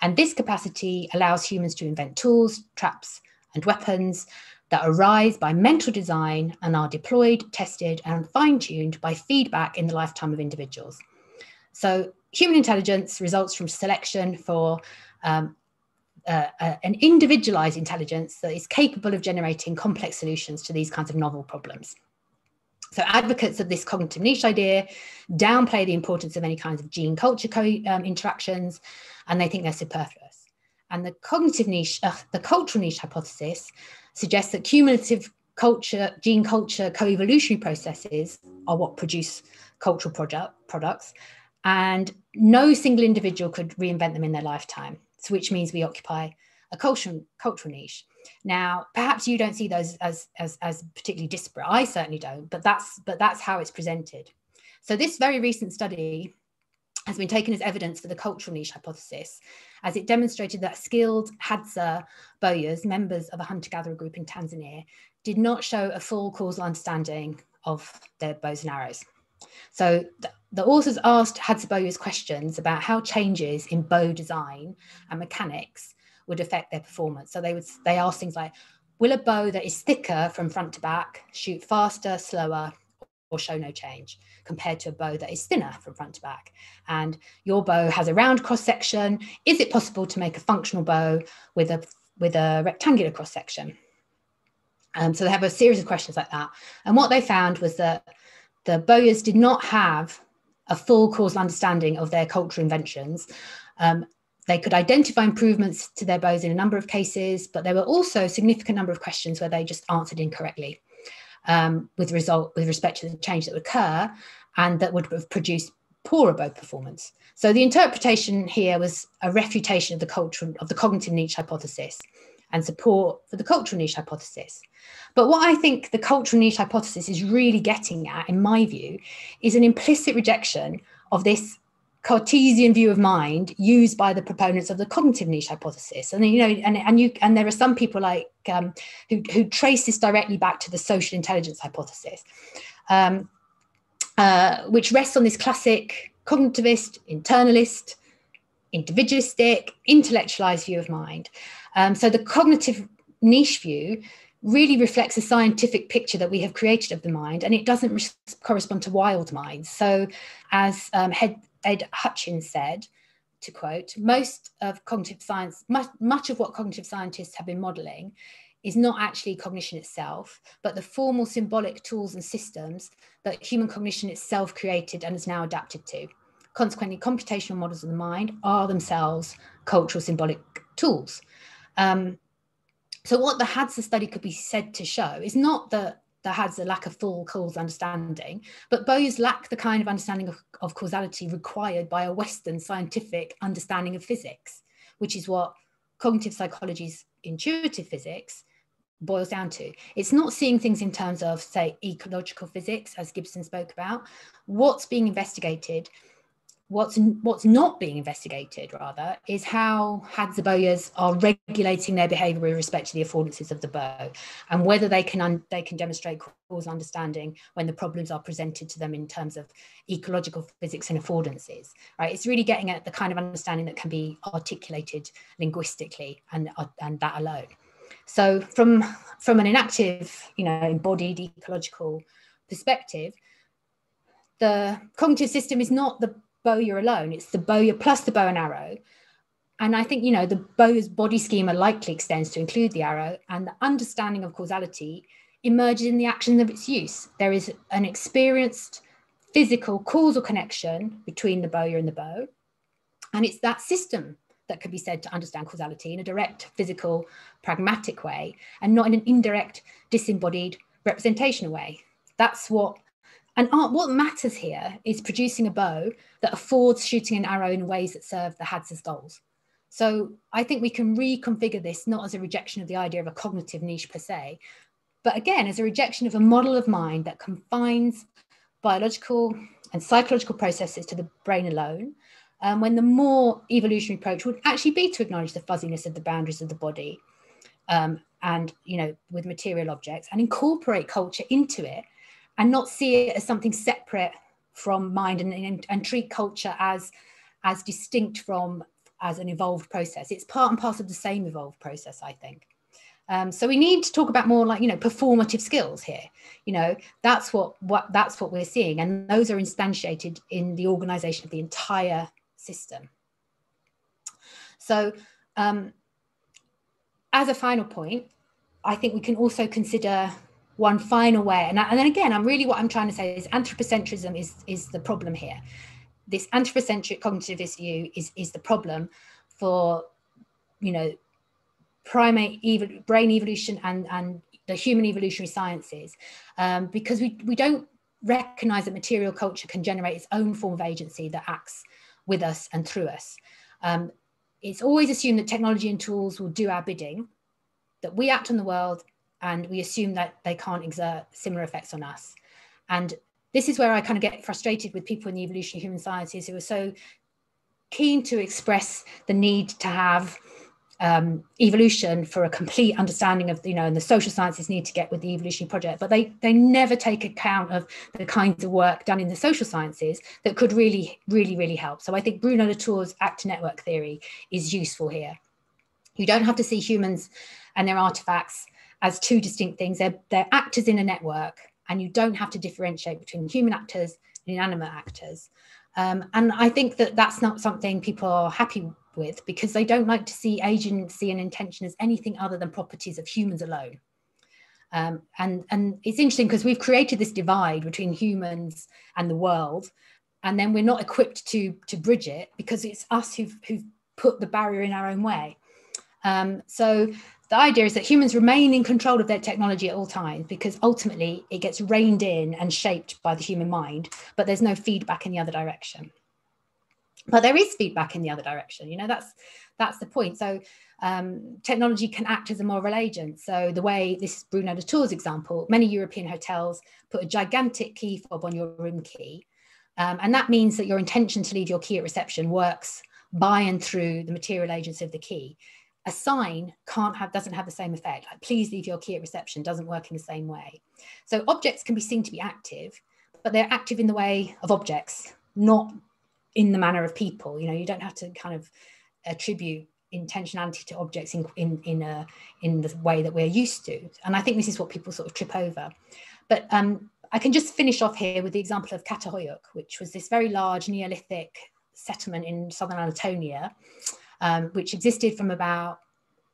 And this capacity allows humans to invent tools, traps, and weapons that arise by mental design and are deployed, tested, and fine tuned by feedback in the lifetime of individuals. So, human intelligence results from selection for um, uh, uh, an individualized intelligence that is capable of generating complex solutions to these kinds of novel problems. So advocates of this cognitive niche idea downplay the importance of any kinds of gene culture co- um, interactions, and they think they're superfluous. And the cognitive niche, uh, the cultural niche hypothesis suggests that cumulative culture, gene culture co-evolutionary processes are what produce cultural product, products, and no single individual could reinvent them in their lifetime. So which means we occupy a cultural, cultural niche. Now, perhaps you don't see those as, as, as particularly disparate. I certainly don't, but that's, but that's how it's presented. So this very recent study has been taken as evidence for the cultural niche hypothesis, as it demonstrated that skilled Hadza bowyers, members of a hunter-gatherer group in Tanzania, did not show a full causal understanding of their bows and arrows. So the, the authors asked Hadza bowyers questions about how changes in bow design and mechanics would affect their performance. So they would they ask things like, will a bow that is thicker from front to back shoot faster, slower, or show no change compared to a bow that is thinner from front to back? And your bow has a round cross section. Is it possible to make a functional bow with a with a rectangular cross section? Um, so they have a series of questions like that. And what they found was that the bowyers did not have a full causal understanding of their cultural inventions. Um, they could identify improvements to their bows in a number of cases, but there were also a significant number of questions where they just answered incorrectly um, with result with respect to the change that would occur and that would have produced poorer bow performance. So the interpretation here was a refutation of the cultural of the cognitive niche hypothesis and support for the cultural niche hypothesis. But what I think the cultural niche hypothesis is really getting at, in my view, is an implicit rejection of this Cartesian view of mind used by the proponents of the cognitive niche hypothesis. And you know, and, and you and there are some people like um, who, who trace this directly back to the social intelligence hypothesis, um, uh, which rests on this classic cognitivist, internalist, individualistic, intellectualized view of mind. Um, so the cognitive niche view really reflects a scientific picture that we have created of the mind, and it doesn't re- correspond to wild minds. So, as um, Head, Ed Hutchins said, to quote, most of cognitive science, much, much of what cognitive scientists have been modeling is not actually cognition itself, but the formal symbolic tools and systems that human cognition itself created and is now adapted to. Consequently, computational models of the mind are themselves cultural symbolic tools. Um, so, what the Hadza study could be said to show is not that that has a lack of full cause understanding, but bows lack the kind of understanding of, of causality required by a Western scientific understanding of physics, which is what cognitive psychology's intuitive physics boils down to. It's not seeing things in terms of, say, ecological physics, as Gibson spoke about. What's being investigated What's what's not being investigated, rather, is how Hadza bowyers are regulating their behaviour with respect to the affordances of the bow, and whether they can un, they can demonstrate causal understanding when the problems are presented to them in terms of ecological physics and affordances. Right, it's really getting at the kind of understanding that can be articulated linguistically, and and that alone. So, from from an enactive, you know, embodied ecological perspective, the cognitive system is not the bowyer alone. It's the bowyer plus the bow and arrow. And I think, you know, the bow's body schema likely extends to include the arrow, and the understanding of causality emerges in the action of its use. There is an experienced physical causal connection between the bowyer and the bow. And it's that system that could be said to understand causality in a direct, physical, pragmatic way, and not in an indirect, disembodied, representational way. That's what and art, what matters here is producing a bow that affords shooting an arrow in ways that serve the Hadza's goals. So I think we can reconfigure this not as a rejection of the idea of a cognitive niche per se, but again, as a rejection of a model of mind that confines biological and psychological processes to the brain alone, um, when the more evolutionary approach would actually be to acknowledge the fuzziness of the boundaries of the body um, and, you know, with material objects and incorporate culture into it and not see it as something separate from mind and, and, and treat culture as, as distinct from as an evolved process. It's part and parcel of the same evolved process, I think. Um, so we need to talk about more like you know performative skills here. You know that's what what that's what we're seeing, and those are instantiated in the organisation of the entire system. So um, as a final point, I think we can also consider one final way, and, and then again, I'm really what I'm trying to say is anthropocentrism is is the problem here this anthropocentric cognitivist view is, is the problem for, you know, primate evol- brain evolution and, and the human evolutionary sciences, um, because we, we don't recognize that material culture can generate its own form of agency that acts with us and through us. Um, it's always assumed that technology and tools will do our bidding, that we act on the world, and we assume that they can't exert similar effects on us. And this is where I kind of get frustrated with people in the evolutionary human sciences who are so keen to express the need to have um, evolution for a complete understanding of you know and the social sciences need to get with the evolutionary project. But they they never take account of the kinds of work done in the social sciences that could really really really help. So i think bruno latour's actor network theory is useful here. You don't have to see humans and their artifacts as two distinct things they're, they're actors in a network and you don't have to differentiate between human actors and inanimate actors. Um, and I think that that's not something people are happy with because they don't like to see agency and intention as anything other than properties of humans alone. Um, and, and it's interesting because we've created this divide between humans and the world, and then we're not equipped to, to bridge it because it's us who've, who've put the barrier in our own way. Um, so the idea is that humans remain in control of their technology at all times because ultimately it gets reined in and shaped by the human mind, but there's no feedback in the other direction. But there is feedback in the other direction. You know, that's that's the point. So um, technology can act as a moral agent. So the way this is Bruno Latour's example, many European hotels put a gigantic key fob on your room key. Um, and that means that your intention to leave your key at reception works by and through the material agents of the key a sign can't have doesn't have the same effect. Like please leave your key at reception doesn't work in the same way. So objects can be seen to be active but they're active in the way of objects not in the manner of people. You know you don't have to kind of attribute intentionality to objects in in in a in the way that we're used to. And i think this is what people sort of trip over. But um i can just finish off here with the example of Çatalhöyük which was this very large neolithic settlement in southern anatolia um, which existed from about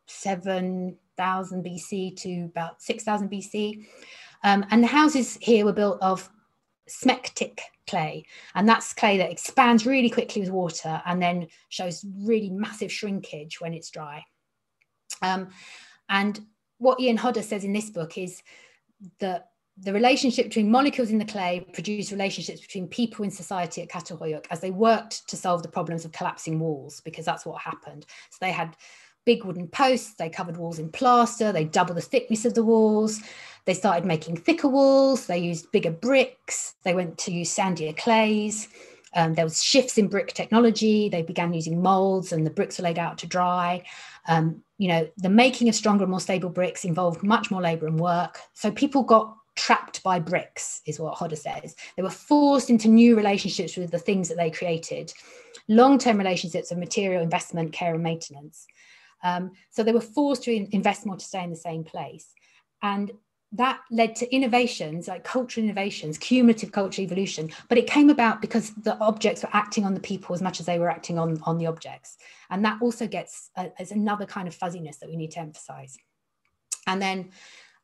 7,000 BC to about 6,000 BC. Um, and the houses here were built of smectite clay, and that's clay that expands really quickly with water and then shows really massive shrinkage when it's dry. Um, and what Ian Hodder says in this book is that the relationship between molecules in the clay produced relationships between people in society at Çatalhöyük as they worked to solve the problems of collapsing walls, because that's what happened. So they had big wooden posts, they covered walls in plaster, they doubled the thickness of the walls, they started making thicker walls, they used bigger bricks, they went to use sandier clays. Um, there was shifts in brick technology. They began using molds, and the bricks were laid out to dry. Um, you know, the making of stronger more stable bricks involved much more labour and work. So people got trapped by bricks, is what Hodder says. They were forced into new relationships with the things that they created, long term relationships of material investment, care, and maintenance. Um, so they were forced to in- invest more to stay in the same place. And that led to innovations like cultural innovations, cumulative cultural evolution. But it came about because the objects were acting on the people as much as they were acting on, on the objects. And that also gets uh, as another kind of fuzziness that we need to emphasize. And then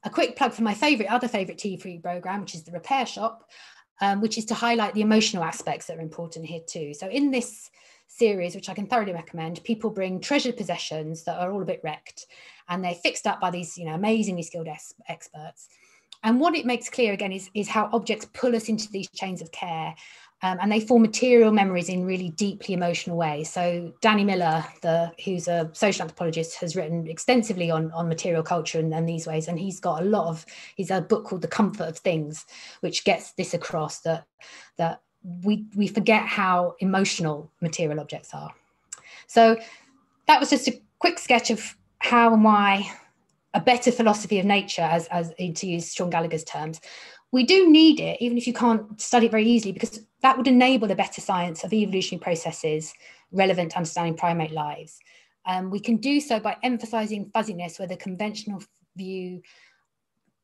a quick plug for my favorite, other favorite TV program, which is the Repair Shop, um, which is to highlight the emotional aspects that are important here too. So in this series, which I can thoroughly recommend, people bring treasured possessions that are all a bit wrecked, and they're fixed up by these, you know, amazingly skilled experts. and what it makes clear again is, is how objects pull us into these chains of care um, and they form material memories in really deeply emotional ways. So Danny Miller, the who's a social anthropologist, has written extensively on, on material culture and, and these ways, and he's got a lot of. He's a book called The Comfort of Things, which gets this across that that we we forget how emotional material objects are. So that was just a quick sketch of how and why a better philosophy of nature, as as to use Shaun Gallagher's terms, we do need it, even if you can't study it very easily, because that would enable a better science of evolutionary processes relevant to understanding primate lives. Um, we can do so by emphasizing fuzziness, where the conventional view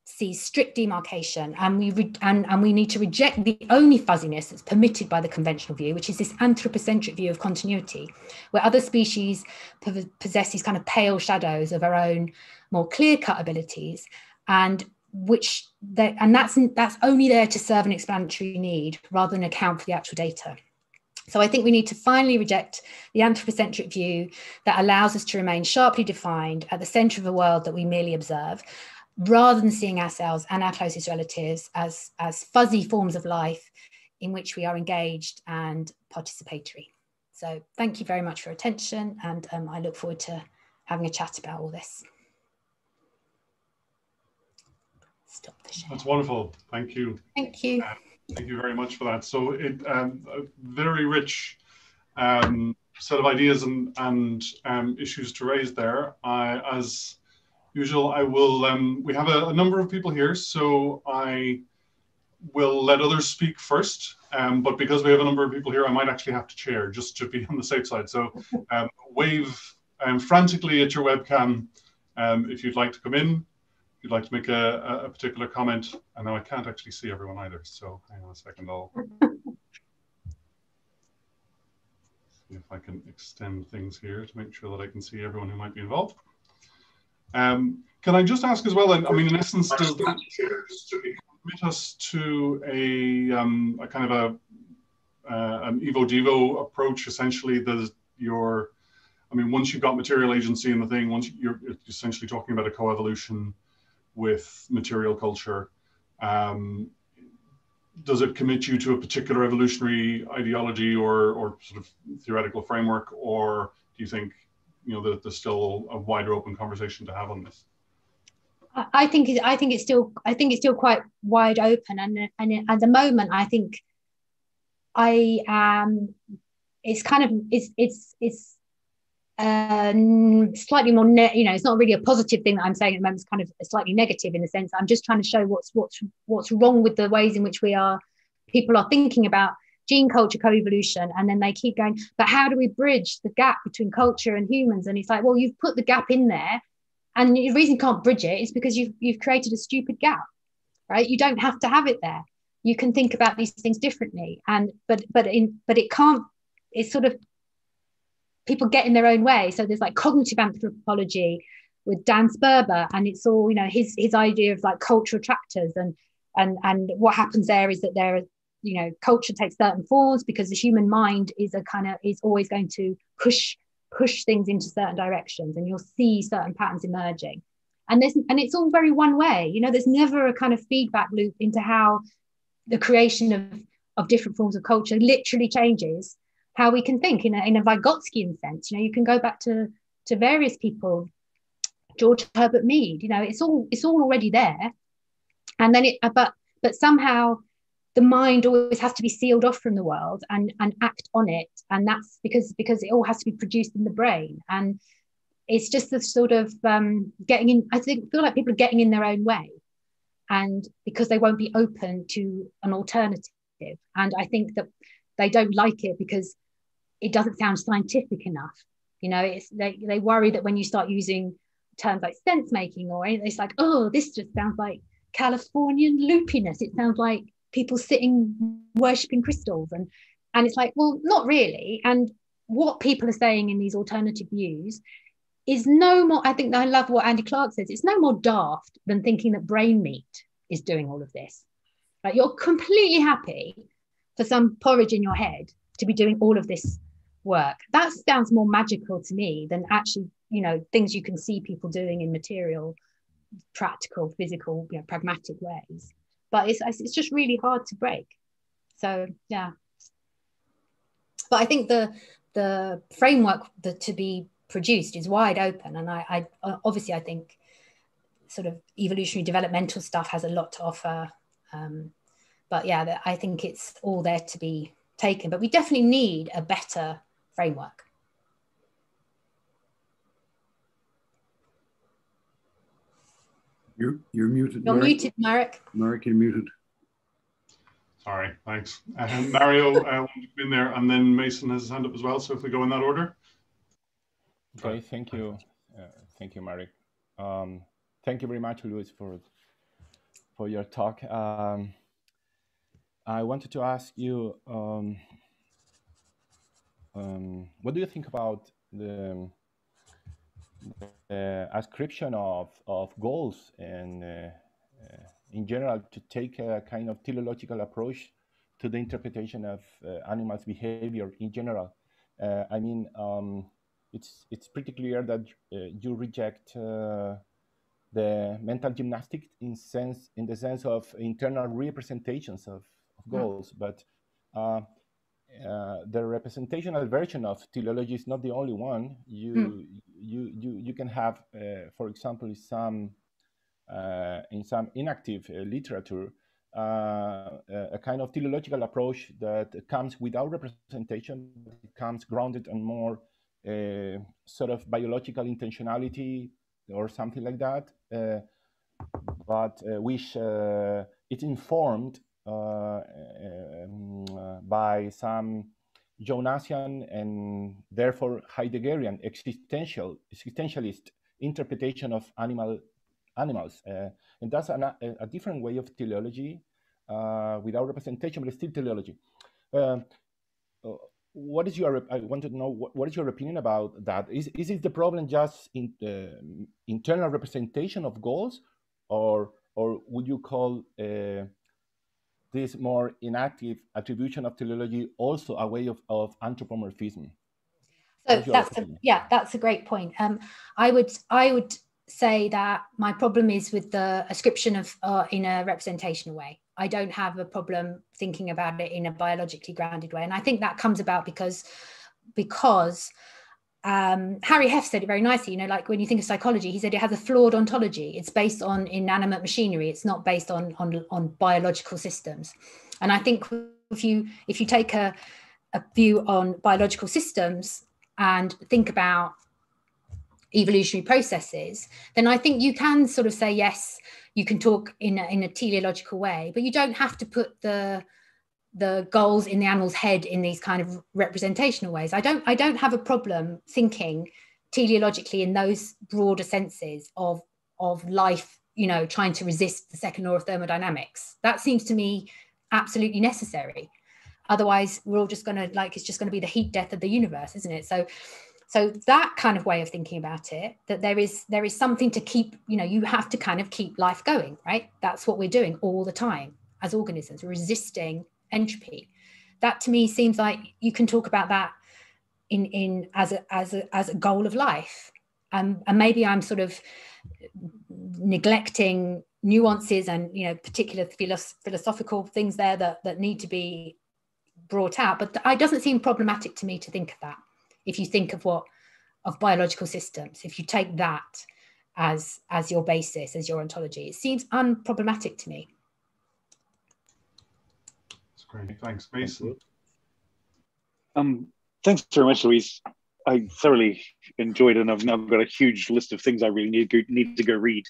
sees strict demarcation, and we and, and we need to reject the only fuzziness that's permitted by the conventional view, which is this anthropocentric view of continuity, where other species possess these kind of pale shadows of our own more clear-cut abilities, and which they, and that's that's only there to serve an explanatory need rather than account for the actual data. So I think we need to finally reject the anthropocentric view that allows us to remain sharply defined at the center of a world that we merely observe, rather than seeing ourselves and our closest relatives as, as fuzzy forms of life in which we are engaged and participatory. So thank you very much for attention and um, I look forward to having a chat about all this. Stop the share. That's wonderful. Thank you. Thank you. Uh, thank you very much for that. So it um, a very rich um, set of ideas and, and um, issues to raise there. I, as usual, I will, um, we have a, a, number of people here, so I will let others speak first. Um, but because we have a number of people here, I might actually have to chair just to be (laughs) on the safe side. So um, wave frantically at your webcam if you'd like to come in you'd like to make a, a particular comment. and now I can't actually see everyone either, so hang on a second. I'll (laughs) see if I can extend things here to make sure that I can see everyone who might be involved. Um, can I just ask as well, I mean, in essence, does that commit us to a, um, a kind of a, uh, an Evo Devo approach, essentially, that your, I mean, once you've got material agency in the thing, once you're essentially talking about a coevolution with material culture? Um, does it commit you to a particular evolutionary ideology or, or sort of theoretical framework, or do you think you know that there's still a wider open conversation to have on this? I think I think it's still I think it's still quite wide open, and and at the moment I think I am. It's kind of it's it's it's um, slightly more, ne- you know, it's not really a positive thing that I'm saying at the moment. It's kind of slightly negative in the sense I'm just trying to show what's what's what's wrong with the ways in which we are people are thinking about gene culture co-evolution and then they keep going but how do we bridge the gap between culture and humans and it's like well you've put the gap in there and the reason you can't bridge it is because you've you've created a stupid gap right you don't have to have it there you can think about these things differently and but but in but it can't it's sort of people get in their own way. So there's like cognitive anthropology with Dan Sperber, and it's all you know his his idea of like cultural attractors. And and and what happens there is that there you know culture takes certain forms because the human mind is a kind of is always going to push push things into certain directions and you'll see certain patterns emerging. And there's and it's all very one way. You know there's never a kind of feedback loop into how the creation of of different forms of culture literally changes how we can think in a, in a Vygotskian sense. You know, you can go back to to various people, George Herbert Mead. You know, it's all it's all already there, and then it but but somehow the mind always has to be sealed off from the world and and act on it, and that's because because it all has to be produced in the brain and. It's just the sort of um, getting in. I think feel like people are getting in their own way, and because they won't be open to an alternative. And I think that they don't like it because it doesn't sound scientific enough. You know, it's they, they worry that when you start using terms like sense making or it's like, oh, this just sounds like Californian loopiness. It sounds like people sitting worshipping crystals. And and it's like, well, not really. And what people are saying in these alternative views is no more, I think I love what Andy Clark says, it's no more daft than thinking that brain meat is doing all of this. Like you're completely happy for some porridge in your head to be doing all of this work that sounds more magical to me than actually you know things you can see people doing in material practical, physical, you know, pragmatic ways. But it's it's just really hard to break. So yeah. But I think the the framework that to be produced is wide open, and I, I obviously I think sort of evolutionary developmental stuff has a lot to offer. Um, but yeah, I think it's all there to be taken. But we definitely need a better framework. You're, you're muted. You're Marek. muted, Marek. Marek, you're muted. Sorry, thanks. Uh, Mario, uh, you've been there, and then Mason has his hand up as well. So if we go in that order. Okay, thank you. Uh, thank you, Marek. Um, thank you very much, Luis, for for your talk. Um, I wanted to ask you, um, um what do you think about the uh, ascription of, of goals and uh, uh, in general to take a kind of teleological approach to the interpretation of animals' behavior in general. I mean, um, it's it's pretty clear that you reject the mental gymnastics in sense in the sense of internal representations of, of hmm. goals, but uh, uh, the representational version of teleology is not the only one. You mm. you, you you can have, uh, for example, some uh, in some enactive uh, literature, uh, a kind of teleological approach that comes without representation. It comes grounded on more sort of biological intentionality or something like that, but which it's informed um, uh, by some Jonasian and therefore Heideggerian existential existentialist interpretation of animal animals, uh, and that's an, a, a, different way of teleology without representation, but still teleology. What is your i want to know what, what is your opinion about that? Is, is it the problem just in the internal representation of goals or or would you call uh, this more enactive attribution of teleology also a way of, of anthropomorphism. So that's a, yeah that's a great point. Um, i would i would say that my problem is with the ascription of uh, in a representational way. I don't have a problem thinking about it in a biologically grounded way. And i think that comes about because because um, Harry Heft said it very nicely. You know, like when you think of psychology, he said it has a flawed ontology. It's based on inanimate machinery. It's not based on on, on biological systems. And I think if you if you take a, a view on biological systems and think about evolutionary processes, then I think you can sort of say yes. You can talk in a, in a teleological way, but you don't have to put the the goals in the animal's head in these kind of representational ways. I don't I don't have a problem thinking teleologically in those broader senses of of life, you know, trying to resist the second law of thermodynamics. That seems to me absolutely necessary. Otherwise, we're all just going to like it's just going to be the heat death of the universe, isn't it? So so that kind of way of thinking about it that there is there is something to keep you know you have to kind of keep life going right that's what we're doing all the time as organisms resisting entropy. That to me seems like you can talk about that in in as a as a as a goal of life. Um, and maybe I'm sort of neglecting nuances and you know particular philosoph- philosophical things there that that need to be brought out. But it doesn't seem problematic to me to think of that. If you think of what of biological systems, if you take that as as your basis, as your ontology, it seems unproblematic to me. Great, thanks, Mason. Um, thanks very much, Louise. I thoroughly enjoyed it, and I've now got a huge list of things I really need to go, need to go read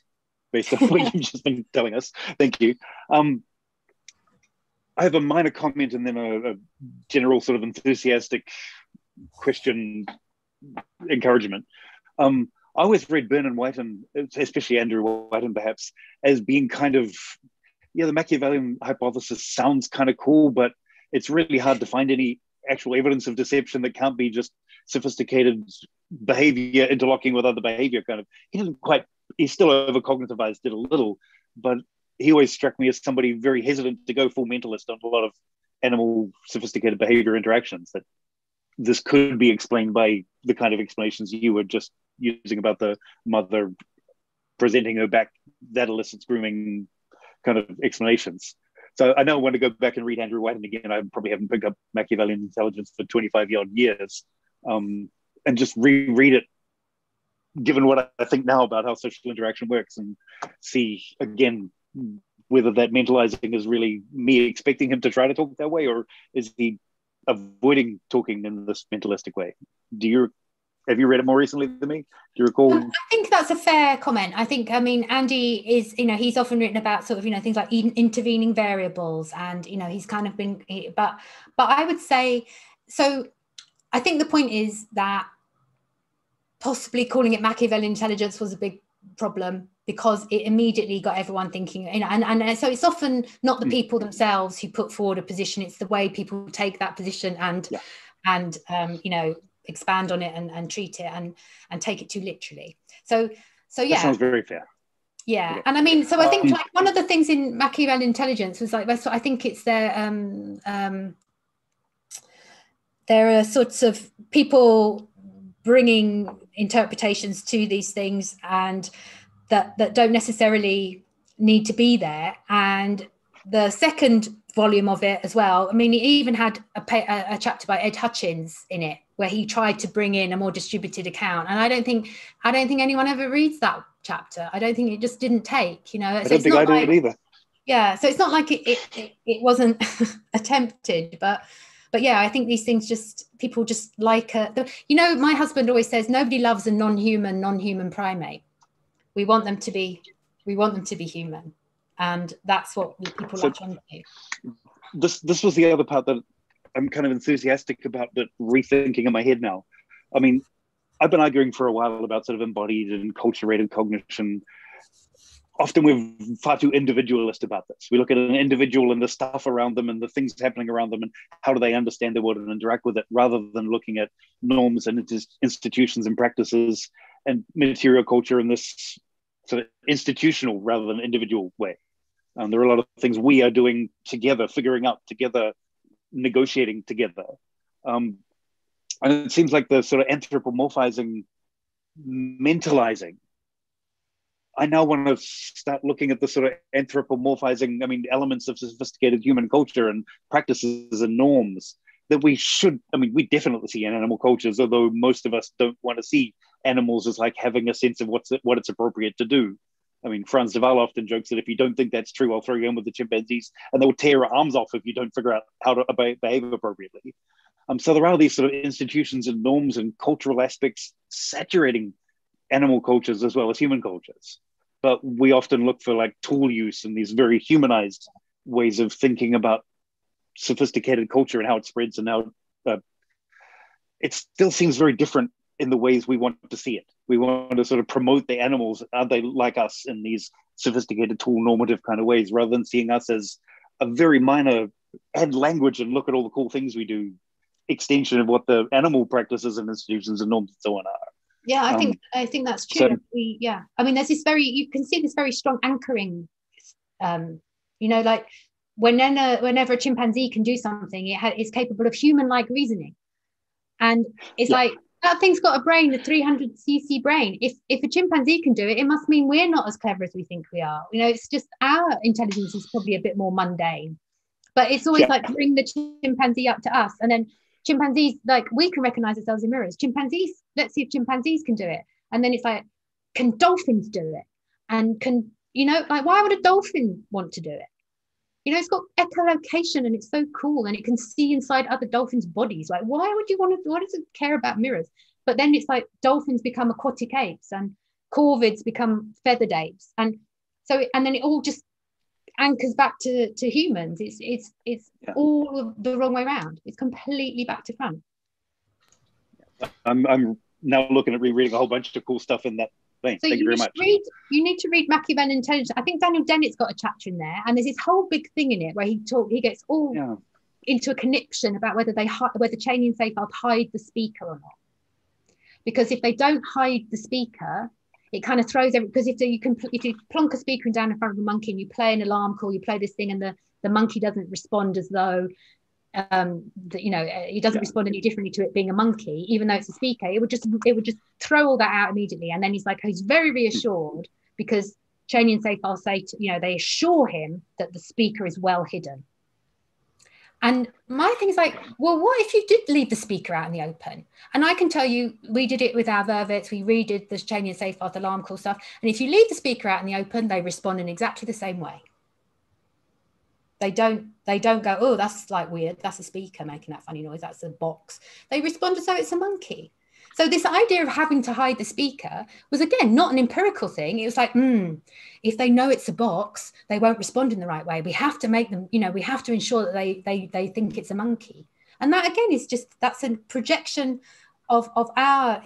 based on what (laughs) you've just been telling us. Thank you. Um, I have a minor comment and then a, a general sort of enthusiastic question encouragement. Um, I always read Byrne and Whiten, especially Andrew Whiten, perhaps, as being kind of yeah, the Machiavellian hypothesis sounds kind of cool, but it's really hard to find any actual evidence of deception that can't be just sophisticated behavior interlocking with other behavior kind of. He didn't quite he still overcognitivized it a little but he always struck me as somebody very hesitant to go full mentalist on a lot of animal sophisticated behavior interactions that this could be explained by the kind of explanations you were just using about the mother presenting her back that elicits grooming kind of explanations. So I know I want to go back and read Andrew Whiten again. I probably haven't picked up Machiavellian intelligence for 25 odd years, um, and just reread it, given what I think now about how social interaction works, and see again whether that mentalizing is really me expecting him to try to talk that way, or is he avoiding talking in this mentalistic way? Do you have you read it more recently than me? Do you recall? I think that's a fair comment. I think, I mean, Andy is, you know, he's often written about sort of, you know, things like intervening variables, and you know, he's kind of been, but, but I would say, so I think the point is that possibly calling it Machiavellian intelligence was a big problem because it immediately got everyone thinking you know and, and so it's often not the hmm. people themselves who put forward a position it's the way people take that position and yeah. and um, you know expand on it and, and treat it and and take it too literally. So so yeah. that sounds very fair. Yeah. and i mean so i think um, like one of the things in machiavellian intelligence was like i think it's their um um there are sorts of people bringing interpretations to these things and that that don't necessarily need to be there. And the second volume of it as well i mean he even had a, a, a chapter by ed hutchins in it where he tried to bring in a more distributed account. And i don't think i don't think anyone ever reads that chapter. I don't think it just didn't take you know? I don't think i like, did either. Yeah so it's not like it it, it, it wasn't (laughs) attempted but but yeah i think these things just people just like a, the, you know my husband always says nobody loves a non-human non-human primate. We want them to be we want them to be human. And that's what people so, latch onto. this this was the other part that i'm kind of enthusiastic about but rethinking in my head now i mean i've been arguing for a while about sort of embodied and culturated cognition often we're far too individualist about this. We look at an individual and the stuff around them and the things happening around them and how do they understand the world and interact with it, rather than looking at norms and institutions and practices and material culture in this sort of institutional rather than individual way. Um, there are a lot of things we are doing together, figuring out together, negotiating together. Um, and it seems like the sort of anthropomorphizing, mentalizing I now want to start looking at the sort of anthropomorphizing, I mean, elements of sophisticated human culture and practices and norms that we should, I mean, we definitely see in animal cultures, although most of us don't want to see animals as like having a sense of what's what it's appropriate to do. I mean, Frans de Waal often jokes that if you don't think that's true, I'll throw you in with the chimpanzees and they'll tear your arms off if you don't figure out how to behave appropriately. Um, so there are these sort of institutions and norms and cultural aspects saturating animal cultures as well as human cultures. But we often look for like tool use and these very humanized ways of thinking about sophisticated culture and how it spreads and how uh, it still seems very different in the ways we want to see it. We want to sort of promote the animals. Are they like us in these sophisticated tool normative kind of ways rather than seeing us as a very minor add language and look at all the cool things we do extension of what the animal practices and institutions and norms and so on are. Yeah, I um, think I think that's true. So, we, yeah, I mean, there's this very you can see this very strong anchoring. Um, you know, like whenever whenever a chimpanzee can do something, it ha- it's capable of human-like reasoning, and it's yeah. like that thing's got a brain, a 300 cc brain. If if a chimpanzee can do it, it must mean we're not as clever as we think we are. You know, it's just our intelligence is probably a bit more mundane. But it's always yeah. like bring the chimpanzee up to us, and then chimpanzees like we can recognize ourselves in mirrors chimpanzees let's see if chimpanzees can do it and then it's like can dolphins do it and can you know like why would a dolphin want to do it you know it's got echolocation and it's so cool and it can see inside other dolphins bodies. Like why would you want to why does it care about mirrors? But then it's like dolphins become aquatic apes and corvids become feathered apes. And so and then it all just anchors back to to humans. It's it's it's yeah. all the wrong way around. It's completely back to front. I'm i'm now looking at rereading a whole bunch of cool stuff in that so thank you, you very much. read, you need to read machiavellian intelligence. I think daniel dennett's got a chapter in there and there's this whole big thing in it where he talk he gets all yeah. into a connection about whether they whether cheney and seyfarth hide the speaker or not. Because if they don't hide the speaker it kind of throws every because if you can if you plonk a speaker down in front of a monkey and you play an alarm call, you play this thing, and the the monkey doesn't respond as though um that you know he doesn't yeah. respond any differently to it being a monkey, even though it's a speaker. It would just it would just throw all that out immediately, and then he's like he's very reassured because Cheney and Seyfarth say, to, you know, they assure him that the speaker is well hidden. And my thing is like, well, what if you did leave the speaker out in the open? And I can tell you, we did it with our Vervets, we redid the Cheney and Seyfarth alarm call stuff. And if you leave the speaker out in the open, they respond in exactly the same way. They don't, they don't go, oh, that's like weird. That's a speaker making that funny noise. That's a box. They respond as though it's a monkey. So this idea of having to hide the speaker was again not an empirical thing. It was like, hmm, if they know it's a box, they won't respond in the right way. We have to make them, you know, we have to ensure that they they they think it's a monkey. And that again is just that's a projection of of our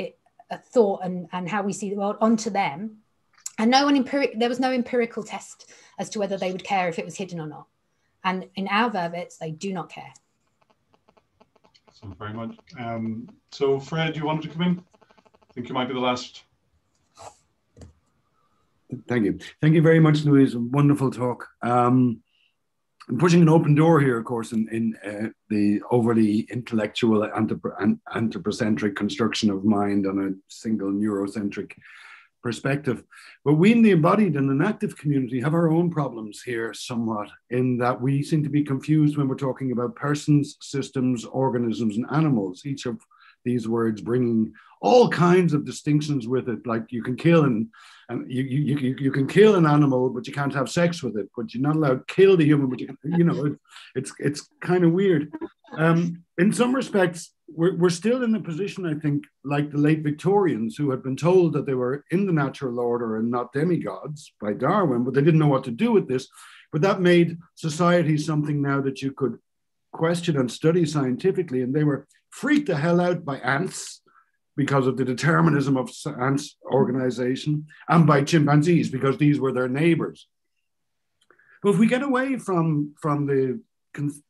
uh, thought and and how we see the world onto them. And no one empiric there was no empirical test as to whether they would care if it was hidden or not. And in our vervets, they do not care. Thank you very much. Um, so, Fred, you wanted to come in? I think you might be the last. Thank you. Thank you very much, Louise. Wonderful talk. Um, I'm pushing an open door here, of course, in, in uh, the overly intellectual anthropocentric construction of mind on a single neurocentric perspective. But we in the embodied and enactive community have our own problems here somewhat, in that we seem to be confused when we're talking about persons, systems, organisms, and animals, each of these words bringing all kinds of distinctions with it. Like you can kill and and you, you, you, you can kill an animal, but you can't have sex with it. But you're not allowed to kill the human, but you can, you know, it's it's kind of weird. Um, in some respects, we're, we're still in a position, I think, like the late Victorians who had been told that they were in the natural order and not demigods by Darwin, but they didn't know what to do with this. But that made society something now that you could question and study scientifically. And they were freaked the hell out by ants because of the determinism of ants organization and by chimpanzees because these were their neighbors. But if we get away from, from the,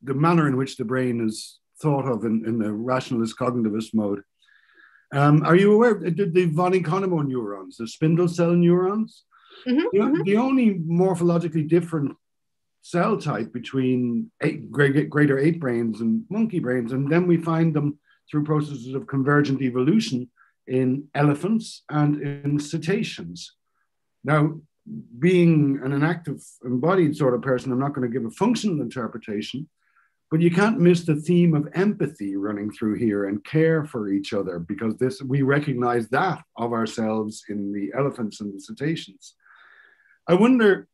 the manner in which the brain is thought of in, in the rationalist cognitivist mode. Um, are you aware of the, von Economo neurons, the spindle cell neurons? Mm-hmm, the, mm-hmm. the, only morphologically different cell type between eight, greater ape brains and monkey brains, and then we find them through processes of convergent evolution in elephants and in cetaceans. Now, being an active embodied sort of person, I'm not going to give a functional interpretation, but you can't miss the theme of empathy running through here and care for each other because this we recognize that of ourselves in the elephants and the cetaceans. I wonder,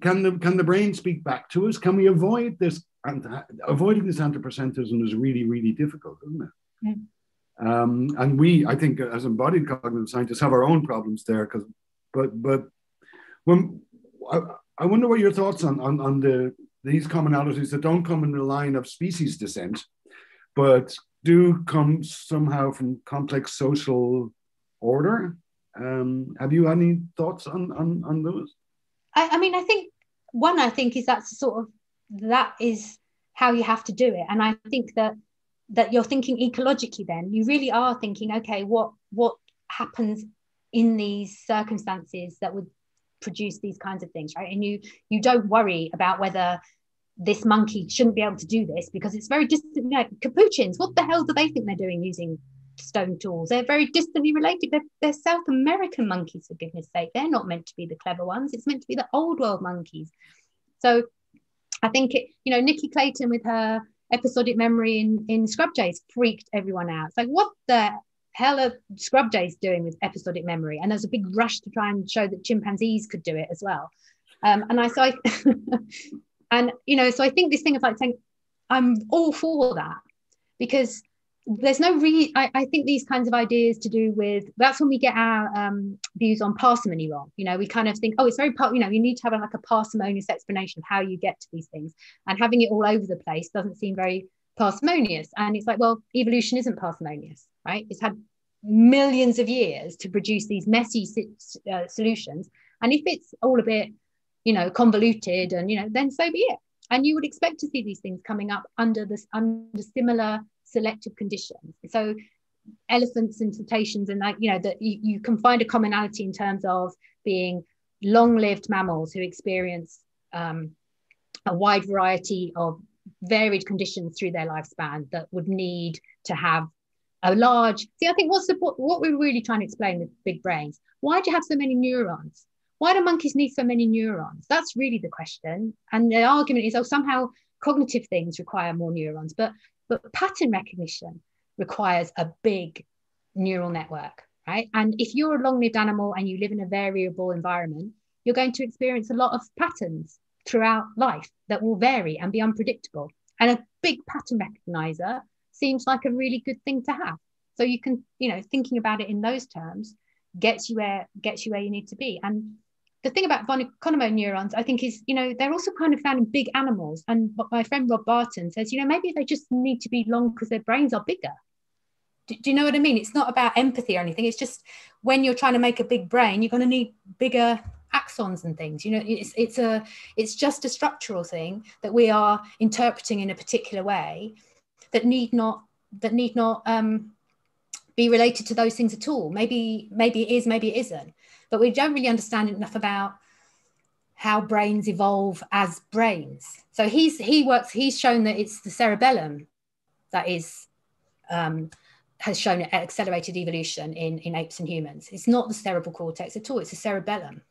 can the can the brain speak back to us? Can we avoid this? And avoiding this anthropocentrism is really, really difficult, isn't it? Yeah. Um, and we, I think, as embodied cognitive scientists, have our own problems there. Because, but but when I, I wonder what your thoughts on on, on the these commonalities that don't come in the line of species descent, but do come somehow from complex social order. Um, have you any thoughts on, on, on those? I, I mean, I think one, I think is that's sort of that is how you have to do it. And I think that that you're thinking ecologically then you really are thinking okay what what happens in these circumstances that would produce these kinds of things right? And you you don't worry about whether this monkey shouldn't be able to do this because it's very distant you know, capuchins what the hell do they think they're doing using stone tools? They're very distantly related. They're, they're south american monkeys for goodness sake. They're not meant to be the clever ones. It's meant to be the old world monkeys. So i think it you know Nicky Clayton with her episodic memory in in scrub jays freaked everyone out. It's like what the hell are scrub jays doing with episodic memory and there's a big rush to try and show that chimpanzees could do it as well. Um, and i so i (laughs) and you know so i think this thing of like saying i'm all for that because there's no re I, I, think these kinds of ideas to do with that's when we get our um, views on parsimony wrong. You know we kind of think oh it's very part you know you need to have like a parsimonious explanation of how you get to these things and having it all over the place doesn't seem very parsimonious. And it's like well evolution isn't parsimonious right? It's had millions of years to produce these messy uh, solutions. And if it's all a bit you know convoluted and you know then so be it. And you would expect to see these things coming up under this under similar selective conditions. So elephants and cetaceans and like you know that you, you can find a commonality in terms of being long-lived mammals who experience um, a wide variety of varied conditions through their lifespan that would need to have a large see i think what's the what we're really trying to explain with big brains why do you have so many neurons why do monkeys need so many neurons? That's really the question. And the argument is, oh, somehow cognitive things require more neurons, but but pattern recognition requires a big neural network, right? And if you're a long-lived animal and you live in a variable environment, you're going to experience a lot of patterns throughout life that will vary and be unpredictable. And a big pattern recognizer seems like a really good thing to have. So you can, you know, thinking about it in those terms gets you where gets you where you need to be. And the thing about von Economo neurons, I think, is you know they're also kind of found in big animals. And my friend Rob Barton says, you know, maybe they just need to be long because their brains are bigger. Do, do, you know what I mean? It's not about empathy or anything. It's just when you're trying to make a big brain, you're going to need bigger axons and things. You know, it's it's a it's just a structural thing that we are interpreting in a particular way that need not that need not um, be related to those things at all. Maybe maybe it is, maybe it isn't. But we don't really understand enough about how brains evolve as brains. So he's he works. He's shown that it's the cerebellum that is um, has shown accelerated evolution in in apes and humans. It's not the cerebral cortex at all. It's the cerebellum.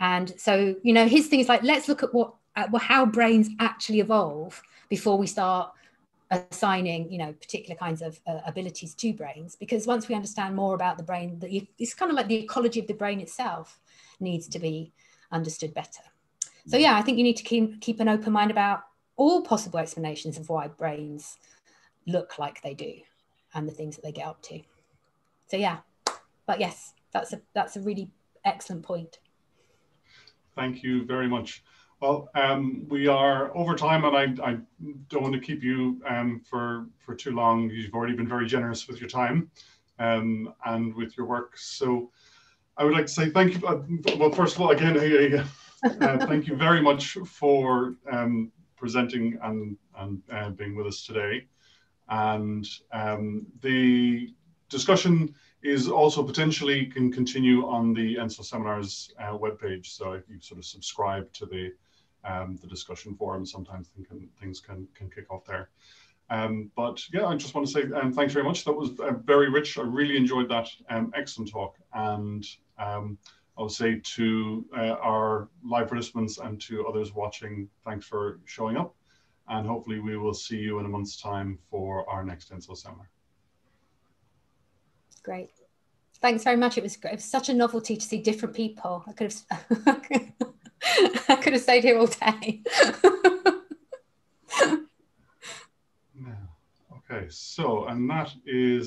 And so you know his thing is like let's look at what at how brains actually evolve before we start assigning you know particular kinds of uh, abilities to brains because once we understand more about the brain that it's kind of like the ecology of the brain itself needs to be understood better. So yeah i think you need to keep keep an open mind about all possible explanations of why brains look like they do and the things that they get up to. So yeah but yes that's a that's a really excellent point. Thank you very much well, um, we are over time, and I, I don't want to keep you um, for for too long. You've already been very generous with your time um, and with your work. So, I would like to say thank you. Uh, well, first of all, again, uh, thank you very much for um, presenting and and uh, being with us today. And um, the discussion is also potentially can continue on the ENSO seminars uh, webpage. So if you sort of subscribe to the um, the discussion forum. Sometimes things can, things can, can kick off there. Um, but yeah, I just want to say um, thanks very much. That was uh, very rich. I really enjoyed that. Um, excellent talk. And um, I'll say to uh, our live participants and to others watching, thanks for showing up. And hopefully we will see you in a month's time for our next ENSO seminar. Great. Thanks very much. It was, it was such a novelty to see different people. I could have (laughs) (laughs) I could have stayed here all day. (laughs) okay, so, and that is